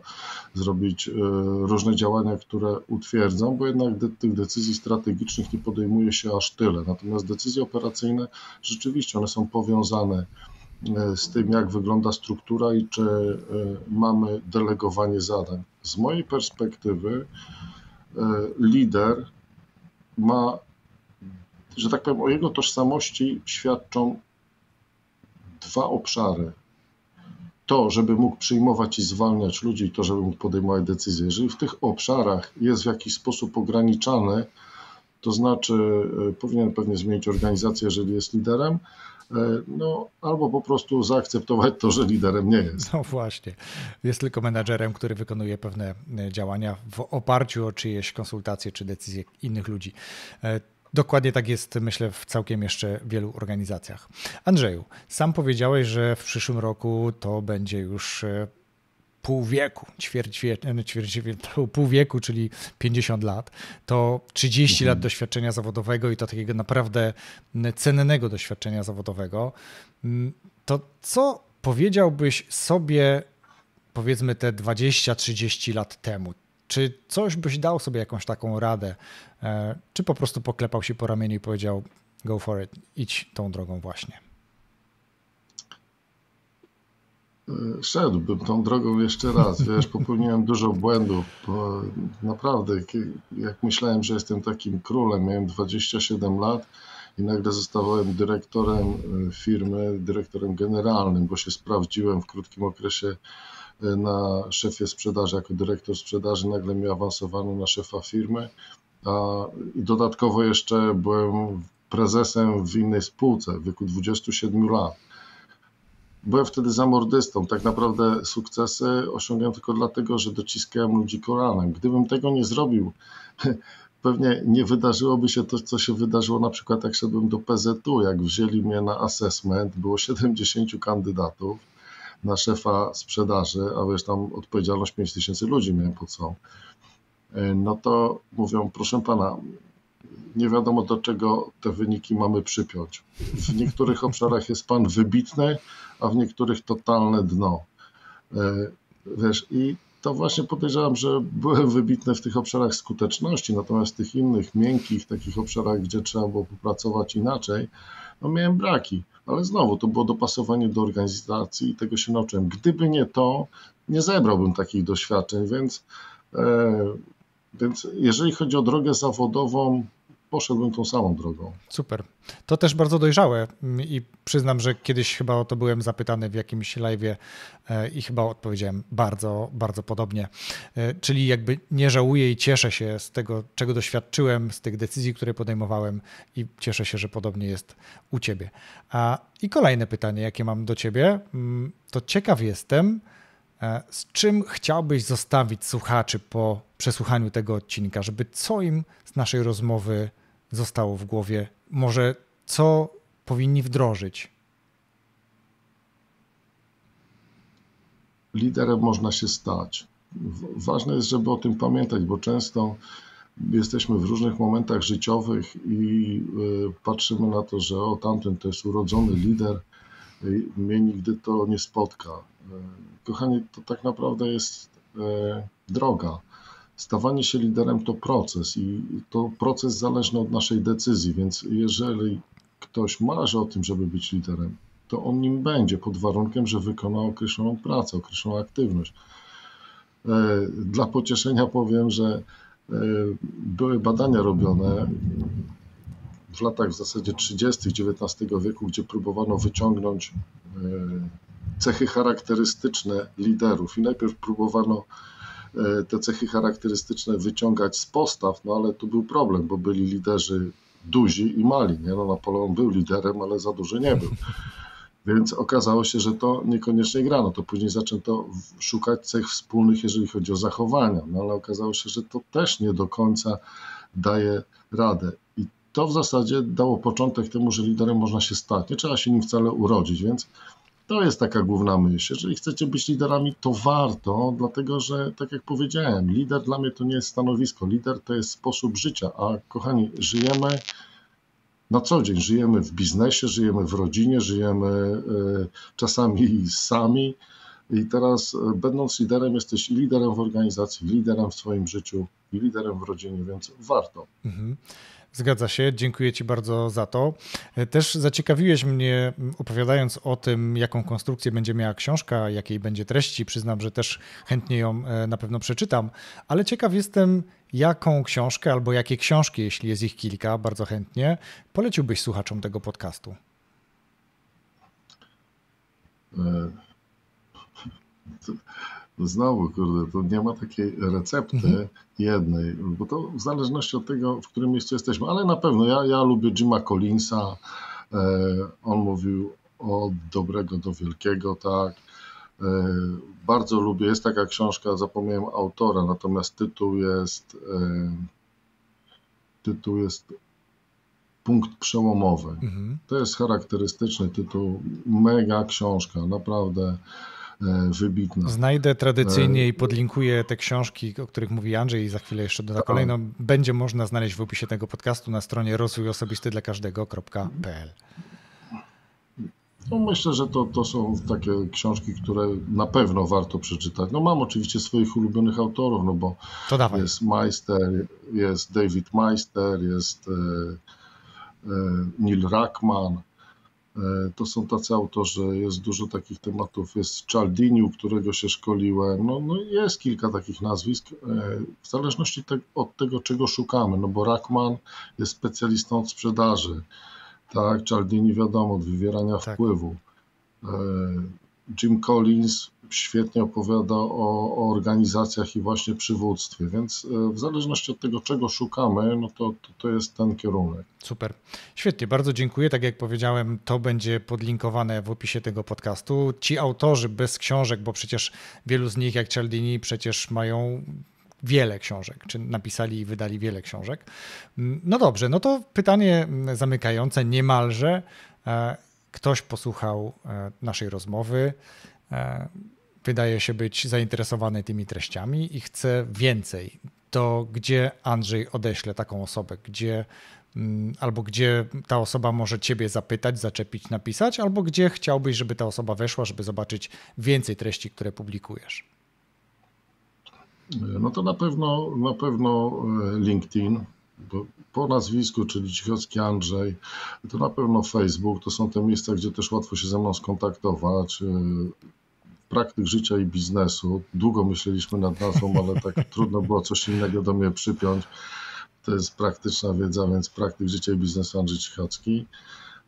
Speaker 1: zrobić e, różne działania, które utwierdzą, bo jednak tych decyzji strategicznych nie podejmuje się aż tyle. Natomiast decyzje operacyjne rzeczywiście one są powiązane e, z tym, jak wygląda struktura i czy e, mamy delegowanie zadań. Z mojej perspektywy lider ma, że tak powiem, o jego tożsamości świadczą dwa obszary. To, żeby mógł przyjmować i zwalniać ludzi, i to, żeby mógł podejmować decyzje. Jeżeli w tych obszarach jest w jakiś sposób ograniczany, to znaczy e, powinien pewnie zmienić organizację, jeżeli jest liderem, e, no, albo po prostu zaakceptować to, że liderem nie jest.
Speaker 3: No właśnie. Jest tylko menadżerem, który wykonuje pewne e, działania w oparciu o czyjeś konsultacje czy decyzje innych ludzi. Dokładnie tak jest, myślę, w całkiem jeszcze wielu organizacjach. Andrzeju, sam powiedziałeś, że w przyszłym roku to będzie już e, pół wieku, ćwierć, e, ćwierć pół wieku, czyli 50 lat, to 30 mhm. lat doświadczenia zawodowego i to takiego naprawdę cennego doświadczenia zawodowego. To co powiedziałbyś sobie, powiedzmy, te 20-30 lat temu? Czy coś byś dał sobie jakąś taką radę, e, czy po prostu poklepał się po ramieniu i powiedział go for it, idź tą drogą właśnie?
Speaker 1: Szedłbym tą drogą jeszcze raz. Wiesz, popełniłem dużo błędów. Naprawdę, jak myślałem, że jestem takim królem, miałem 27 lat i nagle zostałem dyrektorem e, firmy, dyrektorem generalnym, bo się sprawdziłem w krótkim okresie na szefie sprzedaży, jako dyrektor sprzedaży, nagle mi awansowano na szefa firmy a, dodatkowo jeszcze byłem prezesem w innej spółce w wieku 27 lat. byłem wtedy zamordystą. Tak naprawdę sukcesy osiągałem tylko dlatego, że dociskałem ludzi kolanem. Gdybym tego nie zrobił, pewnie nie wydarzyłoby się to, co się wydarzyło na przykład jak szedłem do PZU, jak wzięli mnie na assessment, było 70 kandydatów na szefa sprzedaży, a wiesz, tam odpowiedzialność 5 tysięcy ludzi miałem pod sobą. No to mówią, proszę pana, nie wiadomo do czego te wyniki mamy przypiąć. W niektórych obszarach jest pan wybitny, a w niektórych totalne dno. E, wiesz, i to właśnie podejrzewam, że byłem wybitny w tych obszarach skuteczności, natomiast w tych innych, miękkich, takich obszarach, gdzie trzeba było popracować inaczej, no miałem braki. Ale znowu, to było dopasowanie do organizacji i tego się nauczyłem. Gdyby nie to, nie zebrałbym takich doświadczeń, więc, e, więc jeżeli chodzi o drogę zawodową, poszedłbym tą samą drogą.
Speaker 3: Super. To też bardzo dojrzałe i przyznam, że kiedyś chyba o to byłem zapytany w jakimś live'ie e, i chyba odpowiedziałem bardzo, bardzo podobnie. E, czyli jakby nie żałuję i cieszę się z tego, czego doświadczyłem, z tych decyzji, które podejmowałem i cieszę się, że podobnie jest u ciebie. A, I kolejne pytanie, jakie mam do ciebie, mm, to ciekaw jestem, z czym chciałbyś zostawić słuchaczy po przesłuchaniu tego odcinka, żeby co im z naszej rozmowy zostało w głowie? Może co powinni wdrożyć?
Speaker 1: Liderem można się stać. Ważne jest, żeby o tym pamiętać, bo często jesteśmy w różnych momentach życiowych i y, patrzymy na to, że o tamten to jest urodzony lider, mnie nigdy to nie spotka. Y, kochani, to tak naprawdę jest y, droga. Stawanie się liderem to proces i to proces zależny od naszej decyzji, więc jeżeli ktoś marzy o tym, żeby być liderem, to on nim będzie pod warunkiem, że wykona określoną pracę, określoną aktywność. E, dla pocieszenia powiem, że e, były badania robione w latach w zasadzie 30. XIX wieku, gdzie próbowano wyciągnąć e, cechy charakterystyczne liderów i najpierw próbowano E, te cechy charakterystyczne wyciągać z postaw, no ale tu był problem, bo byli liderzy duzi i mali. Nie? No, Napoleon był liderem, ale za duży nie był. Więc okazało się, że to niekoniecznie grano. To później zaczęto szukać cech wspólnych, jeżeli chodzi o zachowania, no ale okazało się, że to też nie do końca daje radę. To w zasadzie dało początek temu, że liderem można się stać. Nie trzeba się nim wcale urodzić, więc to jest taka główna myśl. Jeżeli chcecie być liderami, to warto, dlatego że, tak jak powiedziałem, lider dla mnie to nie jest stanowisko, lider to jest sposób życia. A kochani, żyjemy na co dzień, żyjemy w biznesie, żyjemy w rodzinie, żyjemy e, czasami sami. I teraz, e, będąc liderem, jesteś i liderem w organizacji, i liderem w swoim życiu, i liderem w rodzinie, więc warto. Mhm.
Speaker 3: Zgadza się, dziękuję Ci bardzo za to. Też zaciekawiłeś mnie opowiadając o tym, jaką konstrukcję będzie miała książka, jakiej będzie treści. Przyznam, że też chętnie ją e, na pewno przeczytam, ale ciekaw jestem, jaką książkę albo jakie książki, jeśli jest ich kilka, bardzo chętnie, poleciłbyś słuchaczom tego podcastu.
Speaker 1: Znowu, kurde, to nie ma takiej recepty mhm. jednej, bo to w zależności od tego, w którym miejscu jesteśmy, ale na pewno ja, ja lubię Jima Collinsa, e, on mówił od dobrego do wielkiego, tak. E, bardzo lubię, jest taka książka, zapomniałem autora, natomiast tytuł jest e, tytuł jest Punkt przełomowy. Mhm. To jest charakterystyczny tytuł, mega książka, naprawdę wybitna.
Speaker 3: Znajdę tradycyjnie e, i podlinkuję te książki, o których mówi Andrzej i za chwilę jeszcze doda kolejną. Będzie można znaleźć w opisie tego podcastu na stronie rozwój osobisty dla każdego.pl.
Speaker 1: No myślę, że to, to są takie książki, które na pewno warto przeczytać. No mam oczywiście swoich ulubionych autorów, no bo jest Meister, jest David Meister, jest e, Neil Rackman, E, to są tacy autorzy, jest dużo takich tematów, jest Cialdini, u którego się szkoliłem, no, no jest kilka takich nazwisk, e, w zależności te, od tego, czego szukamy, no bo Rackman jest specjalistą od sprzedaży, tak, Cialdini wiadomo, od wywierania tak. wpływu, e, Jim Collins świetnie opowiada o, o, organizacjach i właśnie przywództwie, więc e, w zależności od tego, czego szukamy, no to, to, to, jest ten kierunek.
Speaker 3: Super. Świetnie, bardzo dziękuję. Tak jak powiedziałem, to będzie podlinkowane w opisie tego podcastu. Ci autorzy bez książek, bo przecież wielu z nich, jak Cialdini, przecież mają wiele książek, czy napisali i wydali wiele książek. No dobrze, no to pytanie zamykające niemalże. E, ktoś posłuchał e, naszej rozmowy, wydaje się być zainteresowany tymi treściami i chce więcej, to gdzie Andrzej odeśle taką osobę, gdzie mm, albo gdzie ta osoba może ciebie zapytać, zaczepić, napisać, albo gdzie chciałbyś, żeby ta osoba weszła, żeby zobaczyć więcej treści, które publikujesz?
Speaker 1: No to na pewno, na pewno e, LinkedIn, po nazwisku, czyli Cichocki Andrzej, to na pewno Facebook, to są te miejsca, gdzie też łatwo się ze mną skontaktować. Praktyk życia i biznesu. Długo myśleliśmy nad nazwą, ale tak trudno było coś innego do mnie przypiąć. To jest praktyczna wiedza, więc praktyk życia i biznesu Andrzej Cichocki.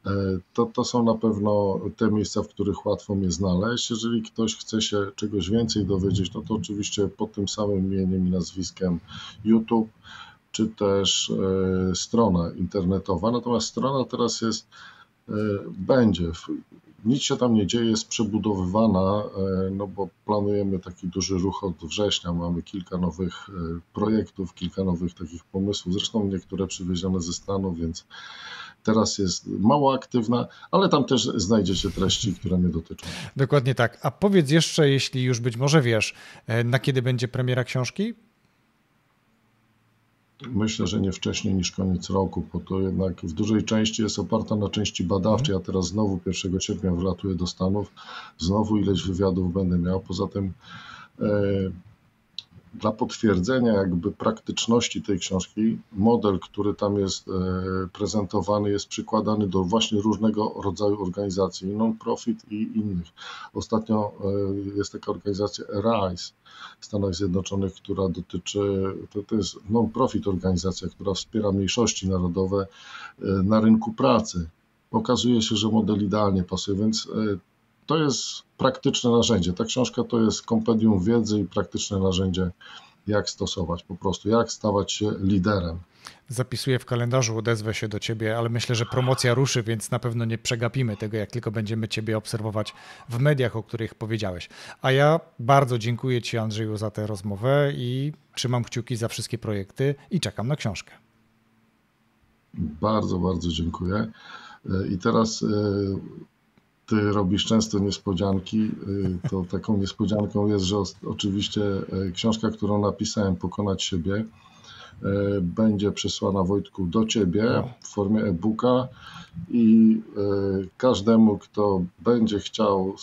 Speaker 1: E, to, to są na pewno te miejsca, w których łatwo mnie znaleźć. Jeżeli ktoś chce się czegoś więcej dowiedzieć, no to oczywiście pod tym samym imieniem i nazwiskiem YouTube, czy też e, strona internetowa. Natomiast strona teraz jest, e, będzie nic się tam nie dzieje, jest przebudowywana, e, no bo planujemy taki duży ruch od września. Mamy kilka nowych e, projektów, kilka nowych takich pomysłów, zresztą niektóre przywiezione ze Stanów, więc teraz jest mało aktywna, ale tam też znajdziecie treści, które mnie dotyczą.
Speaker 3: Dokładnie tak. A powiedz jeszcze, jeśli już być może wiesz, e, na kiedy będzie premiera książki?
Speaker 1: Myślę, że nie wcześniej niż koniec roku, bo to jednak w dużej części jest oparta na części badawczej. Ja teraz znowu 1 sierpnia wlatuję do Stanów, znowu ileś wywiadów będę miał. Poza tym e, dla potwierdzenia jakby praktyczności tej książki, model, który tam jest e, prezentowany, jest przykładany do właśnie różnego rodzaju organizacji, non-profit i innych. Ostatnio e, jest taka organizacja RISE w Stanach Zjednoczonych, która dotyczy, to, to jest non-profit organizacja, która wspiera mniejszości narodowe e, na rynku pracy. Okazuje się, że model idealnie pasuje, więc to jest praktyczne narzędzie. Ta książka to jest kompendium wiedzy i praktyczne narzędzie, jak stosować po prostu, jak stawać się liderem.
Speaker 3: Zapisuję w kalendarzu, odezwę się do ciebie, ale myślę, że promocja ruszy, więc na pewno nie przegapimy tego, jak tylko będziemy ciebie obserwować w mediach, o których powiedziałeś. A ja bardzo dziękuję ci, Andrzeju, za tę rozmowę i trzymam kciuki za wszystkie projekty i czekam na książkę.
Speaker 1: Bardzo, bardzo dziękuję. I teraz e, ty robisz często niespodzianki, y, to taką niespodzianką jest, że oczywiście e, książka, którą napisałem, Pokonać siebie, e, będzie przesłana Wojtku do ciebie w formie e-booka i każdemu, kto będzie chciał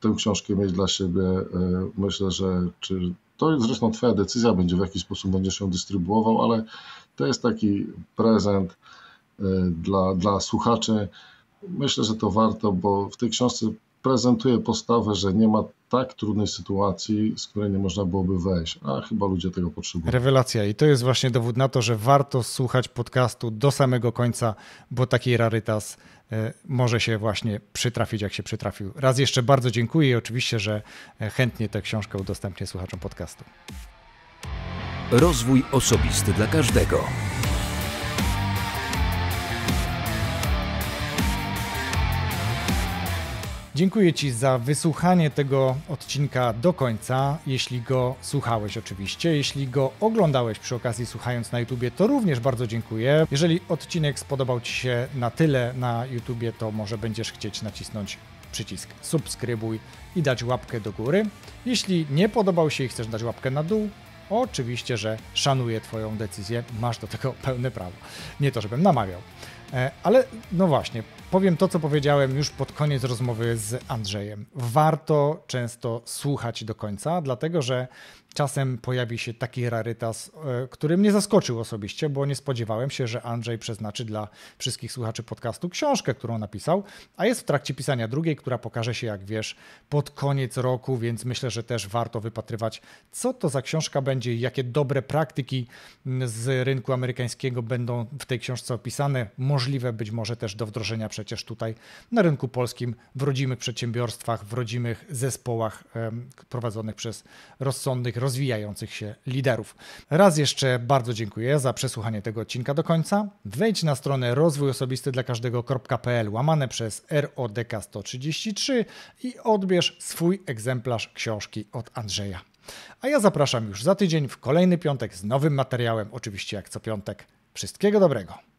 Speaker 1: tę książkę mieć dla siebie, myślę, że czy to jest zresztą twoja decyzja, będzie w jaki sposób będziesz ją dystrybuował, ale to jest taki prezent dla, dla słuchaczy Myślę, że to warto, bo w tej książce prezentuje postawę, że nie ma tak trudnej sytuacji, z której nie można byłoby wejść, a chyba ludzie tego potrzebują.
Speaker 3: Rewelacja i to jest właśnie dowód na to, że warto słuchać podcastu do samego końca, bo taki rarytas e, może się właśnie przytrafić, jak się przytrafił. Raz jeszcze bardzo dziękuję i oczywiście, że e, chętnie tę książkę udostępnię słuchaczom podcastu.
Speaker 2: Rozwój osobisty dla każdego.
Speaker 3: Dziękuję Ci za wysłuchanie tego odcinka do końca, jeśli go słuchałeś oczywiście. Jeśli go oglądałeś przy okazji słuchając na YouTubie, to również bardzo dziękuję. Jeżeli odcinek spodobał Ci się na tyle na YouTubie, to może będziesz chcieć nacisnąć przycisk subskrybuj i dać łapkę do góry. Jeśli nie podobał się i chcesz dać łapkę na dół, oczywiście, że szanuję Twoją decyzję, masz do tego pełne prawo. Nie to, żebym namawiał. E, ale no właśnie, powiem to, co powiedziałem już pod koniec rozmowy z Andrzejem. Warto często słuchać do końca, dlatego że czasem pojawi się taki rarytas, e, który mnie zaskoczył osobiście, bo nie spodziewałem się, że Andrzej przeznaczy dla wszystkich słuchaczy podcastu książkę, którą napisał, a jest w trakcie pisania drugiej, która pokaże się, jak wiesz, pod koniec roku, więc myślę, że też warto wypatrywać, co to za książka będzie i jakie dobre praktyki z rynku amerykańskiego będą w tej książce opisane. Możliwe być może też do wdrożenia przecież tutaj na rynku polskim, w rodzimych przedsiębiorstwach, w rodzimych zespołach prowadzonych przez rozsądnych, rozwijających się liderów. Raz jeszcze bardzo dziękuję za przesłuchanie tego odcinka do końca. Wejdź na stronę rozwój osobisty dla każdego.pl łamane przez RODK 133 i odbierz swój egzemplarz książki od Andrzeja. A ja zapraszam już za tydzień w kolejny piątek z nowym materiałem, oczywiście jak co piątek. Wszystkiego dobrego.